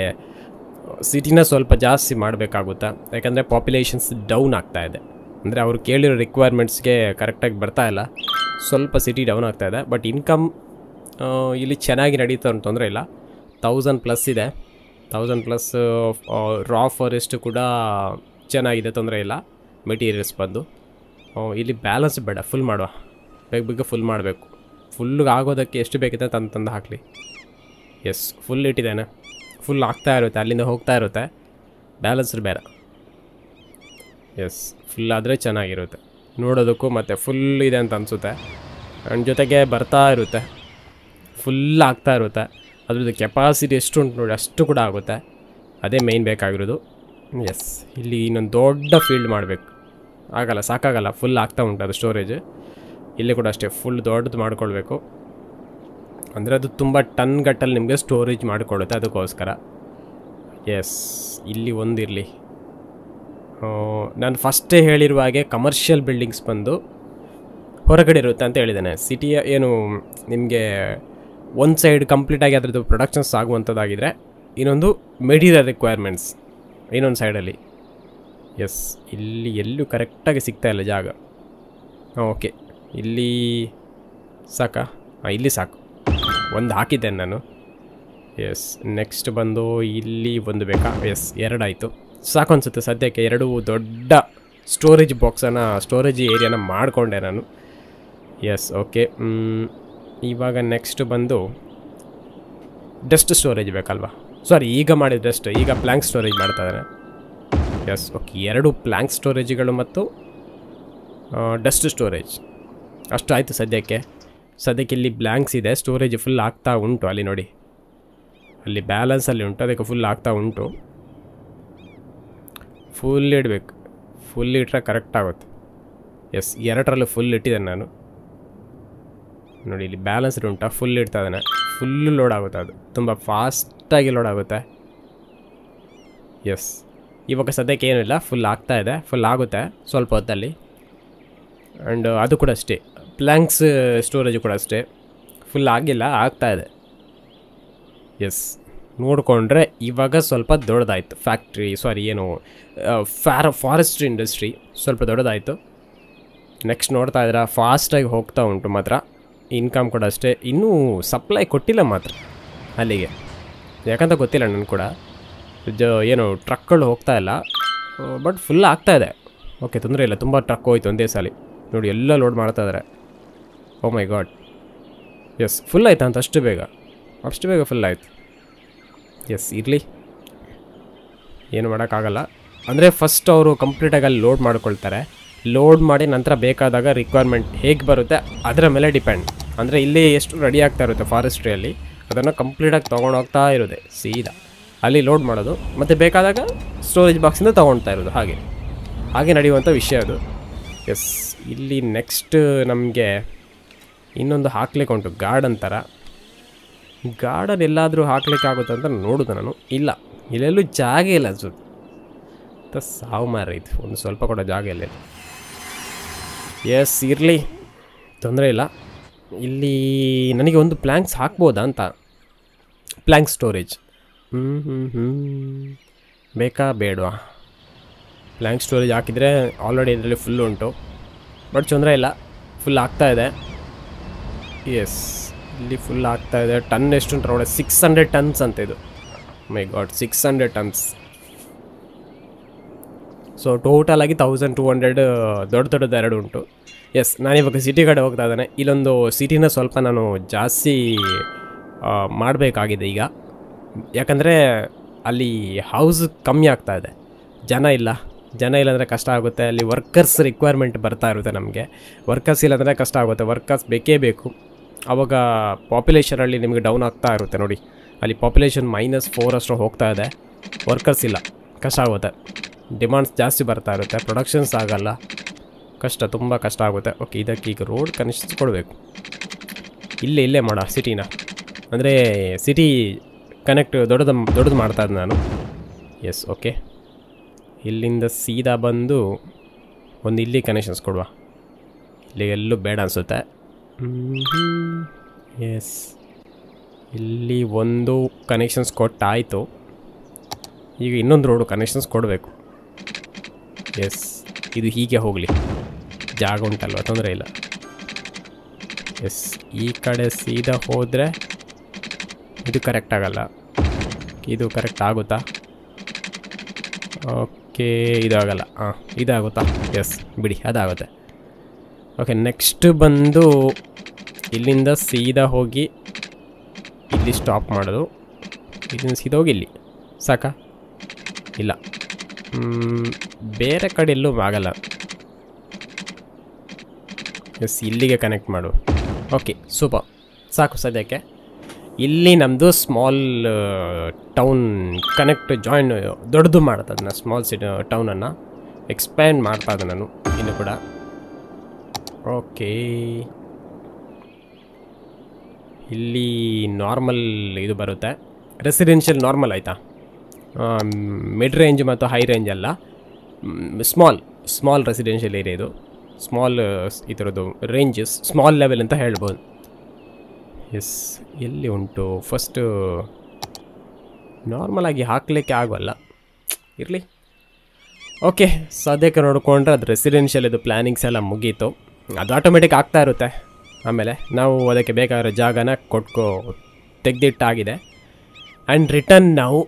ಸಿಟಿನ ಸ್ವಲ್ಪ ಜಾಸ್ತಿ ಮಾಡಬೇಕಾಗುತ್ತಾ. ಯಾಕಂದರೆ ಪಾಪ್ಯುಲೇಷನ್ಸ್ ಡೌನ್ ಆಗ್ತಾ ಇದೆ. ಅಂದರೆ ಅವರು ಕೇಳಿರೋ ರಿಕ್ವೈರ್ಮೆಂಟ್ಸ್ಗೆ ಕರೆಕ್ಟಾಗಿ ಬರ್ತಾ ಇಲ್ಲ. ಸ್ವಲ್ಪ ಸಿಟಿ ಡೌನ್ ಆಗ್ತಾ ಇದೆ. ಬಟ್ ಇನ್ಕಮ್ ಇಲ್ಲಿ ಚೆನ್ನಾಗಿ ನಡೀತಾ ತೊಂದರೆ ಇಲ್ಲ. ತೌಸಂಡ್ ಪ್ಲಸ್ ಇದೆ. ತೌಸಂಡ್ ಪ್ಲಸ್ ರಾ ಫಾರೆಸ್ಟ್ ಕೂಡ ಚೆನ್ನಾಗಿದೆ, ತೊಂದರೆ ಇಲ್ಲ. ಮೆಟೀರಿಯಲ್ಸ್ ಬಂದು. ಇಲ್ಲಿ ಬ್ಯಾಲೆನ್ಸ್ ಬೇಡ ಫುಲ್ ಮಾಡುವ. ಬೇಗ ಬೇಗ ಫುಲ್ ಮಾಡಬೇಕು. ಫುಲ್ಗೆ ಆಗೋದಕ್ಕೆ ಎಷ್ಟು ಬೇಕಿದೆ ತಂದು ತಂದು ಹಾಕಲಿ. ಎಸ್ ಫುಲ್ ಇಟ್ಟಿದ್ದೇನೆ. ಫುಲ್ ಆಗ್ತಾ ಇರುತ್ತೆ, ಅಲ್ಲಿಂದ ಹೋಗ್ತಾ ಇರುತ್ತೆ. ಬ್ಯಾಲೆನ್ಸ್ ಬೇಡ. ಎಸ್ ಫುಲ್ ಆದರೆ ಚೆನ್ನಾಗಿರುತ್ತೆ. ನೋಡೋದಕ್ಕೂ ಮತ್ತು ಫುಲ್ ಇದೆ ಅಂತ ಅನಿಸುತ್ತೆ. ಆ್ಯಂಡ್ ಜೊತೆಗೆ ಬರ್ತಾ ಇರುತ್ತೆ. ಫುಲ್ ಆಗ್ತಾ ಇರುತ್ತೆ. ಅದ್ರದ್ದು ಕೆಪಾಸಿಟಿ ಎಷ್ಟು ಉಂಟು ನೋಡಿ, ಅಷ್ಟು ಕೂಡ ಆಗುತ್ತೆ. ಅದೇ ಮೇಯ್ನ್ ಬೇಕಾಗಿರೋದು. ಎಸ್ ಇಲ್ಲಿ ಇನ್ನೊಂದು ದೊಡ್ಡ ಫೀಲ್ಡ್ ಮಾಡಬೇಕು. ಆಗಲ್ಲ, ಸಾಕಾಗಲ್ಲ ಫುಲ್ ಆಗ್ತಾ ಉಂಟು ಅದು ಸ್ಟೋರೇಜ್ ಇಲ್ಲಿ ಕೂಡ ಅಷ್ಟೇ ಫುಲ್ ದೊಡ್ಡದು ಮಾಡ್ಕೊಳ್ಬೇಕು. ಅಂದರೆ ಅದು ತುಂಬ ಟನ್ ಗಟ್ಟಲ್ಲಿ ನಿಮಗೆ ಸ್ಟೋರೇಜ್ ಮಾಡಿಕೊಳ್ಳುತ್ತೆ ಅದಕ್ಕೋಸ್ಕರ. ಎಸ್ ಇಲ್ಲಿ ಒಂದಿರಲಿ ನಾನು ಫಸ್ಟೇ ಹೇಳಿರುವ ಹಾಗೆ ಕಮರ್ಷಿಯಲ್ ಬಿಲ್ಡಿಂಗ್ಸ್ ಬಂದು ಹೊರಗಡೆ ಇರುತ್ತೆ ಅಂತ ಹೇಳಿದ್ದೇನೆ. ಸಿಟಿಯ ಏನು, ನಿಮಗೆ ಒಂದು ಸೈಡ್ ಕಂಪ್ಲೀಟಾಗಿ ಅದರದ್ದು ಪ್ರೊಡಕ್ಷನ್ಸ್ ಆಗುವಂಥದ್ದಾಗಿದ್ದರೆ ಇನ್ನೊಂದು ಮೆಟೀರಿಯಲ್ ರಿಕ್ವೈರ್ಮೆಂಟ್ಸ್ ಇನ್ನೊಂದು ಸೈಡಲ್ಲಿ ಎಸ್ ಇಲ್ಲಿ ಎಲ್ಲೂ ಕರೆಕ್ಟಾಗಿ ಸಿಗ್ತಾ ಇಲ್ಲ ಜಾಗ. ಓಕೆ ಇಲ್ಲಿ ಸಾಕಾ? ಹಾಂ, ಇಲ್ಲಿ ಸಾಕು. ಒಂದು ಹಾಕಿದ್ದೇನೆ ನಾನು. ಎಸ್ ನೆಕ್ಸ್ಟ್ ಬಂದು ಇಲ್ಲಿ ಒಂದು ಬೇಕಾ? ಎಸ್ ಎರಡಾಯಿತು ಸಾಕು ಅನಿಸುತ್ತೆ ಸದ್ಯಕ್ಕೆ ಎರಡು ದೊಡ್ಡ ಸ್ಟೋರೇಜ್ ಬಾಕ್ಸನ್ನು ಸ್ಟೋರೇಜ್ ಏರಿಯಾನ ಮಾಡಿಕೊಂಡೆ ನಾನು. ಎಸ್ ಓಕೆ ಇವಾಗ ನೆಕ್ಸ್ಟ್ ಬಂದು ಡಸ್ಟ್ ಸ್ಟೋರೇಜ್ ಬೇಕಲ್ವಾ? ಸಾರಿ ಈಗ ಮಾಡಿದ ಡಸ್ಟ್ ಈಗ ಪ್ಲ್ಯಾಂಕ್ ಸ್ಟೋರೇಜ್ ಮಾಡ್ತಾ ಇದ್ದಾರೆ ಎಸ್ ಓಕೆ ಎರಡು ಪ್ಲ್ಯಾಂಕ್ ಸ್ಟೋರೇಜ್ಗಳು ಮತ್ತು ಡಸ್ಟ್ ಸ್ಟೋರೇಜ್ ಅಷ್ಟು ಆಯಿತು ಸದ್ಯಕ್ಕೆ. ಸದ್ಯಕ್ಕೆ ಇಲ್ಲಿ ಬ್ಲ್ಯಾಂಕ್ಸ್ ಇದೆ ಸ್ಟೋರೇಜ್ ಫುಲ್ ಆಗ್ತಾ ಉಂಟು ಅಲ್ಲಿ ನೋಡಿ. ಅಲ್ಲಿ ಬ್ಯಾಲೆನ್ಸಲ್ಲಿ ಉಂಟು, ಅದಕ್ಕೆ ಫುಲ್ ಆಗ್ತಾ ಉಂಟು. ಫುಲ್ ಇಡಬೇಕು. ಫುಲ್ ಇಟ್ಟರೆ ಕರೆಕ್ಟ್ ಆಗುತ್ತೆ. ಎಸ್ ಎರಡರಲ್ಲೂ ಫುಲ್ ಇಟ್ಟಿದ್ದೇನೆ ನಾನು. ನೋಡಿ, ಇಲ್ಲಿ ಬ್ಯಾಲೆನ್ಸ್ಡ್ ಉಂಟಾ ಫುಲ್ ಇಡ್ತಾ ಇದ್ದಾನೆ. ಫುಲ್ಲು ಲೋಡ್ ಆಗುತ್ತೆ ಅದು. ತುಂಬ ಫಾಸ್ಟಾಗಿ ಲೋಡ್ ಆಗುತ್ತೆ. ಎಸ್ ಇವಾಗ ಸದ್ಯಕ್ಕೆ ಏನಿಲ್ಲ ಫುಲ್ ಆಗ್ತಾ ಇದೆ ಫುಲ್ ಆಗುತ್ತೆ, ಸ್ವಲ್ಪ ಹೊತ್ತಲ್ಲಿ. ಆ್ಯಂಡ್ ಅದು ಕೂಡ ಅಷ್ಟೇ. ಪ್ಲ್ಯಾಂಕ್ಸ್ ಸ್ಟೋರೇಜು ಕೂಡ ಅಷ್ಟೇ. ಫುಲ್ ಆಗಿಲ್ಲ, ಆಗ್ತಾ ಇದೆ. ಎಸ್ ನೋಡಿಕೊಂಡ್ರೆ ಇವಾಗ ಸ್ವಲ್ಪ ದೊಡ್ಡದಾಯಿತು. ಫ್ಯಾಕ್ಟ್ರಿ ಸಾರಿ ಏನು ಫ್ಯಾರ ಫಾರೆಸ್ಟ್ರಿ ಇಂಡಸ್ಟ್ರಿ ಸ್ವಲ್ಪ ದೊಡ್ಡದಾಯಿತು. ನೆಕ್ಸ್ಟ್ ನೋಡ್ತಾ ಇದ್ದೀರಾ ಫಾಸ್ಟಾಗಿ ಹೋಗ್ತಾ ಉಂಟು ಮಾತ್ರ. ಇನ್ಕಮ್ ಕೂಡ ಅಷ್ಟೇ, ಇನ್ನೂ ಸಪ್ಲೈ ಕೊಟ್ಟಿಲ್ಲ ಮಾತ್ರ ಅಲ್ಲಿಗೆ. ಯಾಕಂತ ಗೊತ್ತಿಲ್ಲ ನನಗೆ ಕೂಡ. ಜ, ಏನು ಟ್ರಕ್ಗಳು ಹೋಗ್ತಾ ಇಲ್ಲ. ಬಟ್ ಫುಲ್ ಆಗ್ತಾ ಇದೆ. ಓಕೆ ತೊಂದರೆ ಇಲ್ಲ, ತುಂಬ ಟ್ರಕ್ ಹೋಯ್ತು ಒಂದೇ ಸಾಲಿ. ನೋಡಿ, ಎಲ್ಲ ಲೋಡ್ ಮಾಡ್ತಾ ಇದ್ದಾರೆ oh my god yes full ಆಯ್ತಾ ಅಂತ ಅಷ್ಟು ಬೇಗ. ಅಷ್ಟು ಬೇಗ ಫುಲ್ ಆಯಿತು. ಎಸ್ ಇರಲಿ. ಏನು ಮಾಡೋಕ್ಕಾಗಲ್ಲ. ಅಂದರೆ ಫಸ್ಟ್ ಅವರು ಕಂಪ್ಲೀಟಾಗಿ ಅಲ್ಲಿ ಲೋಡ್ ಮಾಡ್ಕೊಳ್ತಾರೆ. ಲೋಡ್ ಮಾಡಿ ನಂತರ ಬೇಕಾದಾಗ ರಿಕ್ವೈರ್ಮೆಂಟ್ ಹೇಗೆ ಬರುತ್ತೆ, ಅದರ ಮೇಲೆ ಡಿಪೆಂಡ್ ಅಂದರೆ ಇಲ್ಲಿ ಎಷ್ಟು ರೆಡಿ ಆಗ್ತಾ ಇರುತ್ತೆ ಫಾರೆಸ್ಟ್ರಿಯಲ್ಲಿ ಅದನ್ನು ಕಂಪ್ಲೀಟಾಗಿ ತೊಗೊಂಡೋಗ್ತಾ ಇರೋದೆ, ಸೀದಾ. ಅಲ್ಲಿ ಲೋಡ್ ಮಾಡೋದು, ಮತ್ತು ಬೇಕಾದಾಗ ಸ್ಟೋರೇಜ್ ಬಾಕ್ಸಿಂದ ತೊಗೊಳ್ತಾ ಇರೋದು, ಹಾಗೆ. ಹಾಗೆ ನಡೆಯುವಂಥ ವಿಷಯ ಅದು. ಎಸ್ ಇಲ್ಲಿ ನೆಕ್ಸ್ಟ್ ನಮಗೆ ಇನ್ನೊಂದು ಹಾಕ್ಲಿಕ್ಕೆ ಉಂಟು ಗಾರ್ಡನ್ ಥರ ಗಾರ್ಡನ್ ಎಲ್ಲಾದರೂ ಹಾಕ್ಲಿಕ್ಕೆ ಆಗುತ್ತೆ ಅಂತ ನೋಡೋದು ನಾನು. ಇಲ್ಲ, ಇಲ್ಲೆಲ್ಲೂ ಜಾಗ ಇಲ್ಲ ಅನ್ಸುತ್ತೆ ಸಾವು ಮಾರೈತು ಒಂದು ಸ್ವಲ್ಪ ಕೂಡ ಜಾಗ ಇಲ್ಲ ಎಸ್ ಇರಲಿ, ತೊಂದರೆ ಇಲ್ಲ. ಇಲ್ಲಿ ನನಗೆ ಒಂದು ಪ್ಲ್ಯಾಂಕ್ಸ್ ಹಾಕ್ಬೋದಾ ಅಂತ. Plank storage. ಹ್ಞೂ ಹ್ಞೂ ಹ್ಞೂ ಬೇಕಾ ಬೇಡವಾ? ಪ್ಲ್ಯಾಂಕ್ ಸ್ಟೋರೇಜ್ ಹಾಕಿದರೆ ಆಲ್ರೆಡಿ ಇದರಲ್ಲಿ ಫುಲ್ ಉಂಟು. ಬಟ್ ತೊಂದರೆ ಇಲ್ಲ ಫುಲ್ ಆಗ್ತಾ ಇದೆ. ಎಸ್ ಇಲ್ಲಿ ಫುಲ್ ಆಗ್ತಾ ಇದೆ. ಟನ್ ಎಷ್ಟು ಉಂಟು ನೋಡಿ ಸಿಕ್ಸ್ ಹಂಡ್ರೆಡ್ ಟನ್ಸ್ ಅಂತ ಇದು. My god six hundred tons so total ಆಗಿ ತೌಸಂಡ್ ಟೂ ಹಂಡ್ರೆಡ್ ದೊಡ್ಡ ದೊಡ್ಡದು ಎರಡು ಉಂಟು. ಎಸ್ ನಾನಿವಾಗ ಸಿಟಿ ಕಡೆ ಹೋಗ್ತಾ ಇದ್ದಾನೆ. ಇಲ್ಲೊಂದು ಸಿಟಿನ ಸ್ವಲ್ಪ ನಾನು ಜಾಸ್ತಿ ಮಾಡಬೇಕಾಗಿದೆ ಈಗ. ಯಾಕಂದರೆ ಅಲ್ಲಿ ಹೌಸ್ ಕಮ್ಮಿ ಆಗ್ತಾ ಇದೆ. ಜನ ಇಲ್ಲ. ಜನ ಇಲ್ಲಾಂದರೆ ಕಷ್ಟ ಆಗುತ್ತೆ. ಅಲ್ಲಿ ವರ್ಕರ್ಸ್ ರಿಕ್ವೈರ್ಮೆಂಟ್ ಬರ್ತಾ ಇರುತ್ತೆ ನಮಗೆ. ವರ್ಕರ್ಸ್ ಇಲ್ಲಾಂದರೆ ಕಷ್ಟ ಆಗುತ್ತೆ. ವರ್ಕರ್ಸ್ ಬೇಕೇ ಬೇಕು. ಆವಾಗ ಪಾಪ್ಯುಲೇಷನಲ್ಲಿ ನಿಮಗೆ ಡೌನ್ ಆಗ್ತಾ ಇರುತ್ತೆ ನೋಡಿ. ಅಲ್ಲಿ ಪಾಪ್ಯುಲೇಷನ್ ಮೈನಸ್ ಫೋರ್ ಅಷ್ಟು ಹೋಗ್ತಾ ಇದೆ. ವರ್ಕರ್ಸ್ ಇಲ್ಲ. ಕಷ್ಟ ಆಗುತ್ತೆ. ಡಿಮಾಂಡ್ಸ್ ಜಾಸ್ತಿ ಬರ್ತಾ ಇರುತ್ತೆ. ಪ್ರೊಡಕ್ಷನ್ಸ್ ಆಗಲ್ಲ. ಕಷ್ಟ, ತುಂಬ ಕಷ್ಟ ಆಗುತ್ತೆ. ಓಕೆ ಇದಕ್ಕೆ ಈಗ ರೋಡ್ ಕೊಡಬೇಕು ಇಲ್ಲೇ ಇಲ್ಲೇ ಮಾಡ ಸಿಟಿನ ಅಂದರೆ ಸಿಟಿ ಕನೆಕ್ಟ್ ದೊಡ್ಡದು ದೊಡ್ಡದು ಮಾಡ್ತಾ ಇದ್ದೆ ನಾನು. ಎಸ್ ಓಕೆ ಇಲ್ಲಿಂದ ಸೀದಾ ಬಂದು ಒಂದು ಇಲ್ಲಿ ಕನೆಕ್ಷನ್ಸ್ ಕೊಡುವ ಇಲ್ಲಿ ಎಲ್ಲೂ ಬೇಡ ಅನಿಸುತ್ತೆ. ಎಸ್ ಇಲ್ಲಿ ಒಂದು ಕನೆಕ್ಷನ್ಸ್ ಕೊಟ್ಟಾಯಿತು ಈಗ ಇನ್ನೊಂದು ರೋಡು ಕನೆಕ್ಷನ್ಸ್ ಕೊಡಬೇಕು ಎಸ್ ಇದು ಹೀಗೆ ಹೋಗಲಿ. ಜಾಗ ಉಂಟಲ್ವ ತೊಂದರೆ ಇಲ್ಲ. ಎಸ್, ಈ ಕಡೆ ಸೀದಾ ಹೋದರೆ ಇದು ಕರೆಕ್ಟ್ ಆಗಲ್ಲ. ಇದು ಕರೆಕ್ಟ್ ಆಗುತ್ತಾ? ಓಕೆ ಇದಾಗಲ್ಲ ಹಾಂ ಇದಾಗುತ್ತಾ? ಎಸ್, ಬಿಡಿ, ಅದಾಗುತ್ತೆ. ಓಕೆ, ನೆಕ್ಸ್ಟ್ ಬಂದು ಇಲ್ಲಿಂದ ಸೀದಾ ಹೋಗಿ ಇಲ್ಲಿ ಸ್ಟಾಪ್ ಮಾಡೋದು. ಇಲ್ಲಿಂದ ಸೀದಾ ಹೋಗಿ ಇಲ್ಲಿ. ಸಾಕಾ? ಇಲ್ಲ. ಬೇರೆ ಕಡೆ ಎಲ್ಲೂ ಆಗಲ್ಲ. ಎಸ್ ಇಲ್ಲಿಗೆ ಕನೆಕ್ಟ್ ಮಾಡು. ಓಕೆ ಸೂಪರ್ ಸಾಕು ಸದ್ಯಕ್ಕೆ. ಇಲ್ಲಿ ನಮ್ಮದು ಸ್ಮಾಲ್ ಟೌನ್ ಕನೆಕ್ಟ್ ಜಾಯಿನ್ ದೊಡ್ಡದು ಮಾಡ್ತಾ ಅದನ್ನು ಸ್ಮಾಲ್ ಸಿಟಿ ಟೌನನ್ನು ಎಕ್ಸ್ಪ್ಯಾಂಡ್ ಮಾಡ್ತಾ ಇದ್ದೆ ನಾನು ಇನ್ನು ಕೂಡ. ಓಕೆ ಇಲ್ಲಿ ನಾರ್ಮಲ್ ಇದು ಬರುತ್ತೆ. ರೆಸಿಡೆನ್ಷಿಯಲ್ ನಾರ್ಮಲ್ ಆಯಿತಾ? ಮಿಡ್ ರೇಂಜ್ ಮತ್ತು ಹೈ ರೇಂಜ್ ಅಲ್ಲ. ಸ್ಮಾಲ್ ಸ್ಮಾಲ್ ರೆಸಿಡೆನ್ಷಿಯಲ್ ಏರಿಯಾ ಇದು. ಸ್ಮಾಲ್ ಇದರದ್ದು ರೇಂಜಸ್ ಸ್ಮಾಲ್ ಲೆವೆಲ್ ಅಂತ ಹೇಳ್ಬೋದು. ಎಸ್ ಎಲ್ಲಿ ಉಂಟು? ಫಸ್ಟು ನಾರ್ಮಲಾಗಿ ಹಾಕಲಿಕ್ಕೆ ಆಗೋಲ್ಲ. ಇರಲಿ. ಓಕೆ ಸದ್ಯಕ್ಕೆ ನೋಡಿಕೊಂಡ್ರೆ ಅದು ರೆಸಿಡೆನ್ಷಿಯಲ್ ಇದು ಪ್ಲ್ಯಾನಿಂಗ್ಸ್ ಎಲ್ಲ ಮುಗೀತು. ಅದು ಆಟೋಮೆಟಿಕ್ ಆಗ್ತಾ ಇರುತ್ತೆ. ಆಮೇಲೆ ನಾವು ಅದಕ್ಕೆ ಬೇಕಾಗಿರೋ ಜಾಗನ ಕೊಟ್ಕೋ, ತೆಗೆದಿಟ್ಟಾಗಿದೆ. ಆ್ಯಂಡ್ ರಿಟರ್ನ್ ನಾವು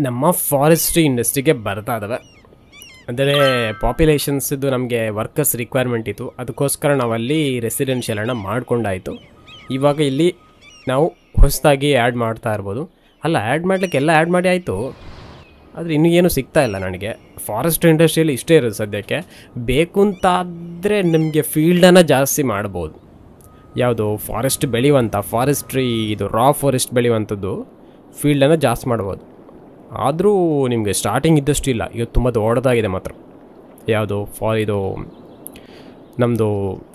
ನಮ್ಮ ಫಾರೆಸ್ಟ್ರಿ ಇಂಡಸ್ಟ್ರಿಗೆ ಬರ್ತಾ ಇದ್ದಾವೆ ಅಂದರೆ ಪಾಪ್ಯುಲೇಷನ್ಸ್ದು ನಮಗೆ ವರ್ಕರ್ಸ್ ರಿಕ್ವೈರ್ಮೆಂಟ್ ಇತ್ತು. ಅದಕ್ಕೋಸ್ಕರ ನಾವು ಅಲ್ಲಿ ರೆಸಿಡೆನ್ಷಿಯಲನ್ನು ಮಾಡ್ಕೊಂಡಾಯಿತು. ಇವಾಗ ಇಲ್ಲಿ ನಾವು ಹೊಸದಾಗಿ ಆ್ಯಡ್ ಮಾಡ್ತಾ ಇರ್ಬೋದು. ಅಲ್ಲ ಆ್ಯಡ್ ಮಾಡಲಿಕ್ಕೆ ಎಲ್ಲ ಆ್ಯಡ್ ಮಾಡಿ ಆಯಿತು. ಆದರೆ ಇನ್ನೂ ಏನು ಸಿಗ್ತಾ ಇಲ್ಲ ನನಗೆ. ಫಾರೆಸ್ಟ್ ಇಂಡಸ್ಟ್ರಿಯಲ್ಲಿ ಇಷ್ಟೇ ಇರೋದು ಸದ್ಯಕ್ಕೆ. ಬೇಕು ಅಂತಾದರೆ ನಿಮಗೆ ಫೀಲ್ಡನ್ನು ಜಾಸ್ತಿ ಮಾಡ್ಬೋದು. ಯಾವುದು? ಫಾರೆಸ್ಟ್ ಬೆಳೆಯುವಂಥ ಫಾರೆಸ್ಟ್ರಿ ಇದು ರಾ ಫಾರೆಸ್ಟ್ ಬೆಳೆಯುವಂಥದ್ದು ಫೀಲ್ಡನ್ನು ಜಾಸ್ತಿ ಮಾಡ್ಬೋದು. ಆದರೂ ನಿಮಗೆ ಸ್ಟಾರ್ಟಿಂಗ್ ಇದ್ದಷ್ಟು ಇಲ್ಲ. ಈಗ ತುಂಬ ದೊಡ್ಡದಾಗಿದೆ ಮಾತ್ರ. ಯಾವುದು ಫಾ ಇದು ನಮ್ಮದು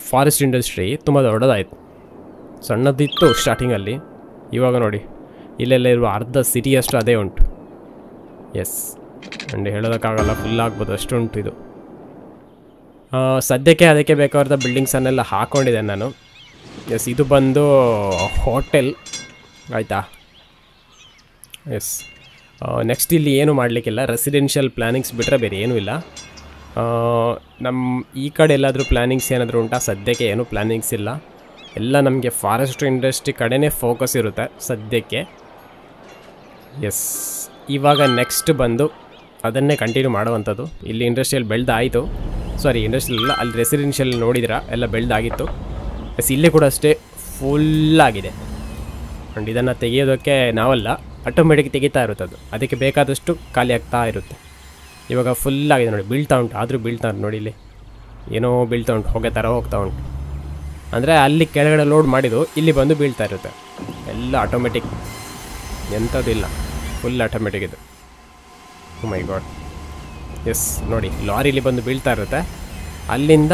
ಫಾರೆಸ್ಟ್ ಇಂಡಸ್ಟ್ರಿ ತುಂಬ ದೊಡ್ಡದಾಯಿತು. ಸಣ್ಣದಿತ್ತು ಸ್ಟಾರ್ಟಿಂಗಲ್ಲಿ ಇವಾಗ ನೋಡಿ, ಇಲ್ಲೆಲ್ಲ ಇರುವ ಅರ್ಧ ಸಿಟಿಯಷ್ಟು ಅದೇ ಉಂಟು. ಎಸ್ ಅಂಡ್ ಹೇಳೋದಕ್ಕಾಗಲ್ಲ ಫುಲ್ ಆಗ್ಬೋದು, ಅಷ್ಟು ಉಂಟು ಇದು. ಸದ್ಯಕ್ಕೆ ಅದಕ್ಕೆ ಬೇಕಾದ ಬಿಲ್ಡಿಂಗ್ಸನ್ನೆಲ್ಲ ಹಾಕ್ಕೊಂಡಿದ್ದೆ ನಾನು. ಎಸ್ ಇದು ಬಂದು ಹೋಟೆಲ್ ಆಯಿತಾ? ಎಸ್ ನೆಕ್ಸ್ಟ್ ಇಲ್ಲಿ ಏನು ಮಾಡಲಿಕ್ಕಿಲ್ಲ. ರೆಸಿಡೆನ್ಷಿಯಲ್ ಪ್ಲ್ಯಾನಿಂಗ್ಸ್ ಬಿಟ್ಟರೆ ಬೇರೆ ಏನೂ ಇಲ್ಲ. ನಮ್ಮ ಈ ಕಡೆ ಎಲ್ಲಾದರೂ ಪ್ಲ್ಯಾನಿಂಗ್ಸ್ ಏನಾದರೂ ಉಂಟಾ? ಸದ್ಯಕ್ಕೆ ಏನೂ ಪ್ಲಾನಿಂಗ್ಸ್ ಇಲ್ಲ. ಎಲ್ಲ ನಮಗೆ ಫಾರೆಸ್ಟ್ ಇಂಡಸ್ಟ್ರಿ ಕಡೆನೇ ಫೋಕಸ್ ಇರುತ್ತೆ ಸದ್ಯಕ್ಕೆ. ಎಸ್ ಇವಾಗ ನೆಕ್ಸ್ಟ್ ಬಂದು ಅದನ್ನೇ ಕಂಟಿನ್ಯೂ ಮಾಡುವಂಥದ್ದು. ಇಲ್ಲಿ ಇಂಡಸ್ಟ್ರಿಯಲ್ ಬೆಳೆದಾಯಿತು ಸಾರಿ ಇಂಡಸ್ಟ್ರಿಯಲ್ ಇಲ್ಲ ಅಲ್ಲಿ ರೆಸಿಡೆನ್ಷಿಯಲ್ ನೋಡಿದಿರಾ ಎಲ್ಲ ಬೆಳೆದಾಗಿತ್ತು ಎಸ್ ಇಲ್ಲೇ ಕೂಡ ಅಷ್ಟೇ ಫುಲ್ಲಾಗಿದೆ ಆ್ಯಂಡ್ ಇದನ್ನು ತೆಗೆಯೋದಕ್ಕೆ ನಾವಲ್ಲ. ಆಟೋಮೆಟಿಕ್ ತೆಗಿತಾ ಇರುತ್ತೆ ಅದು ಅದಕ್ಕೆ ಬೇಕಾದಷ್ಟು ಖಾಲಿ ಆಗ್ತಾ ಇರುತ್ತೆ. ಇವಾಗ ಫುಲ್ಲಾಗಿದೆ ನೋಡಿ, ಬೀಳ್ತಾ ಉಂಟು. ಆದರೂ ಬೀಳ್ತಾ ಉಂಟು ನೋಡಿ ಇಲ್ಲಿ. ಏನೋ ಬೀಳ್ತಾ ಉಂಟು, ಹೊಗೆ ಥರ ಹೋಗ್ತಾ ಉಂಟು. ಅಂದರೆ ಅಲ್ಲಿ ಕೆಳಗಡೆ ಲೋಡ್ ಮಾಡಿದ್ದು, ಇಲ್ಲಿ ಬಂದು ಬೀಳ್ತಾ ಇರುತ್ತೆ. ಎಲ್ಲ ಆಟೋಮೆಟಿಕ್ ಎಂಥದ್ದಿಲ್ಲ ಫುಲ್ ಆಟೋಮೆಟಿಕ್ ಇದು. ಮೈ ಗಾಡ್ ಎಸ್ ನೋಡಿ ಲಾರಿಲಿ ಬಂದು ಬೀಳ್ತಾ ಇರುತ್ತೆ. ಅಲ್ಲಿಂದ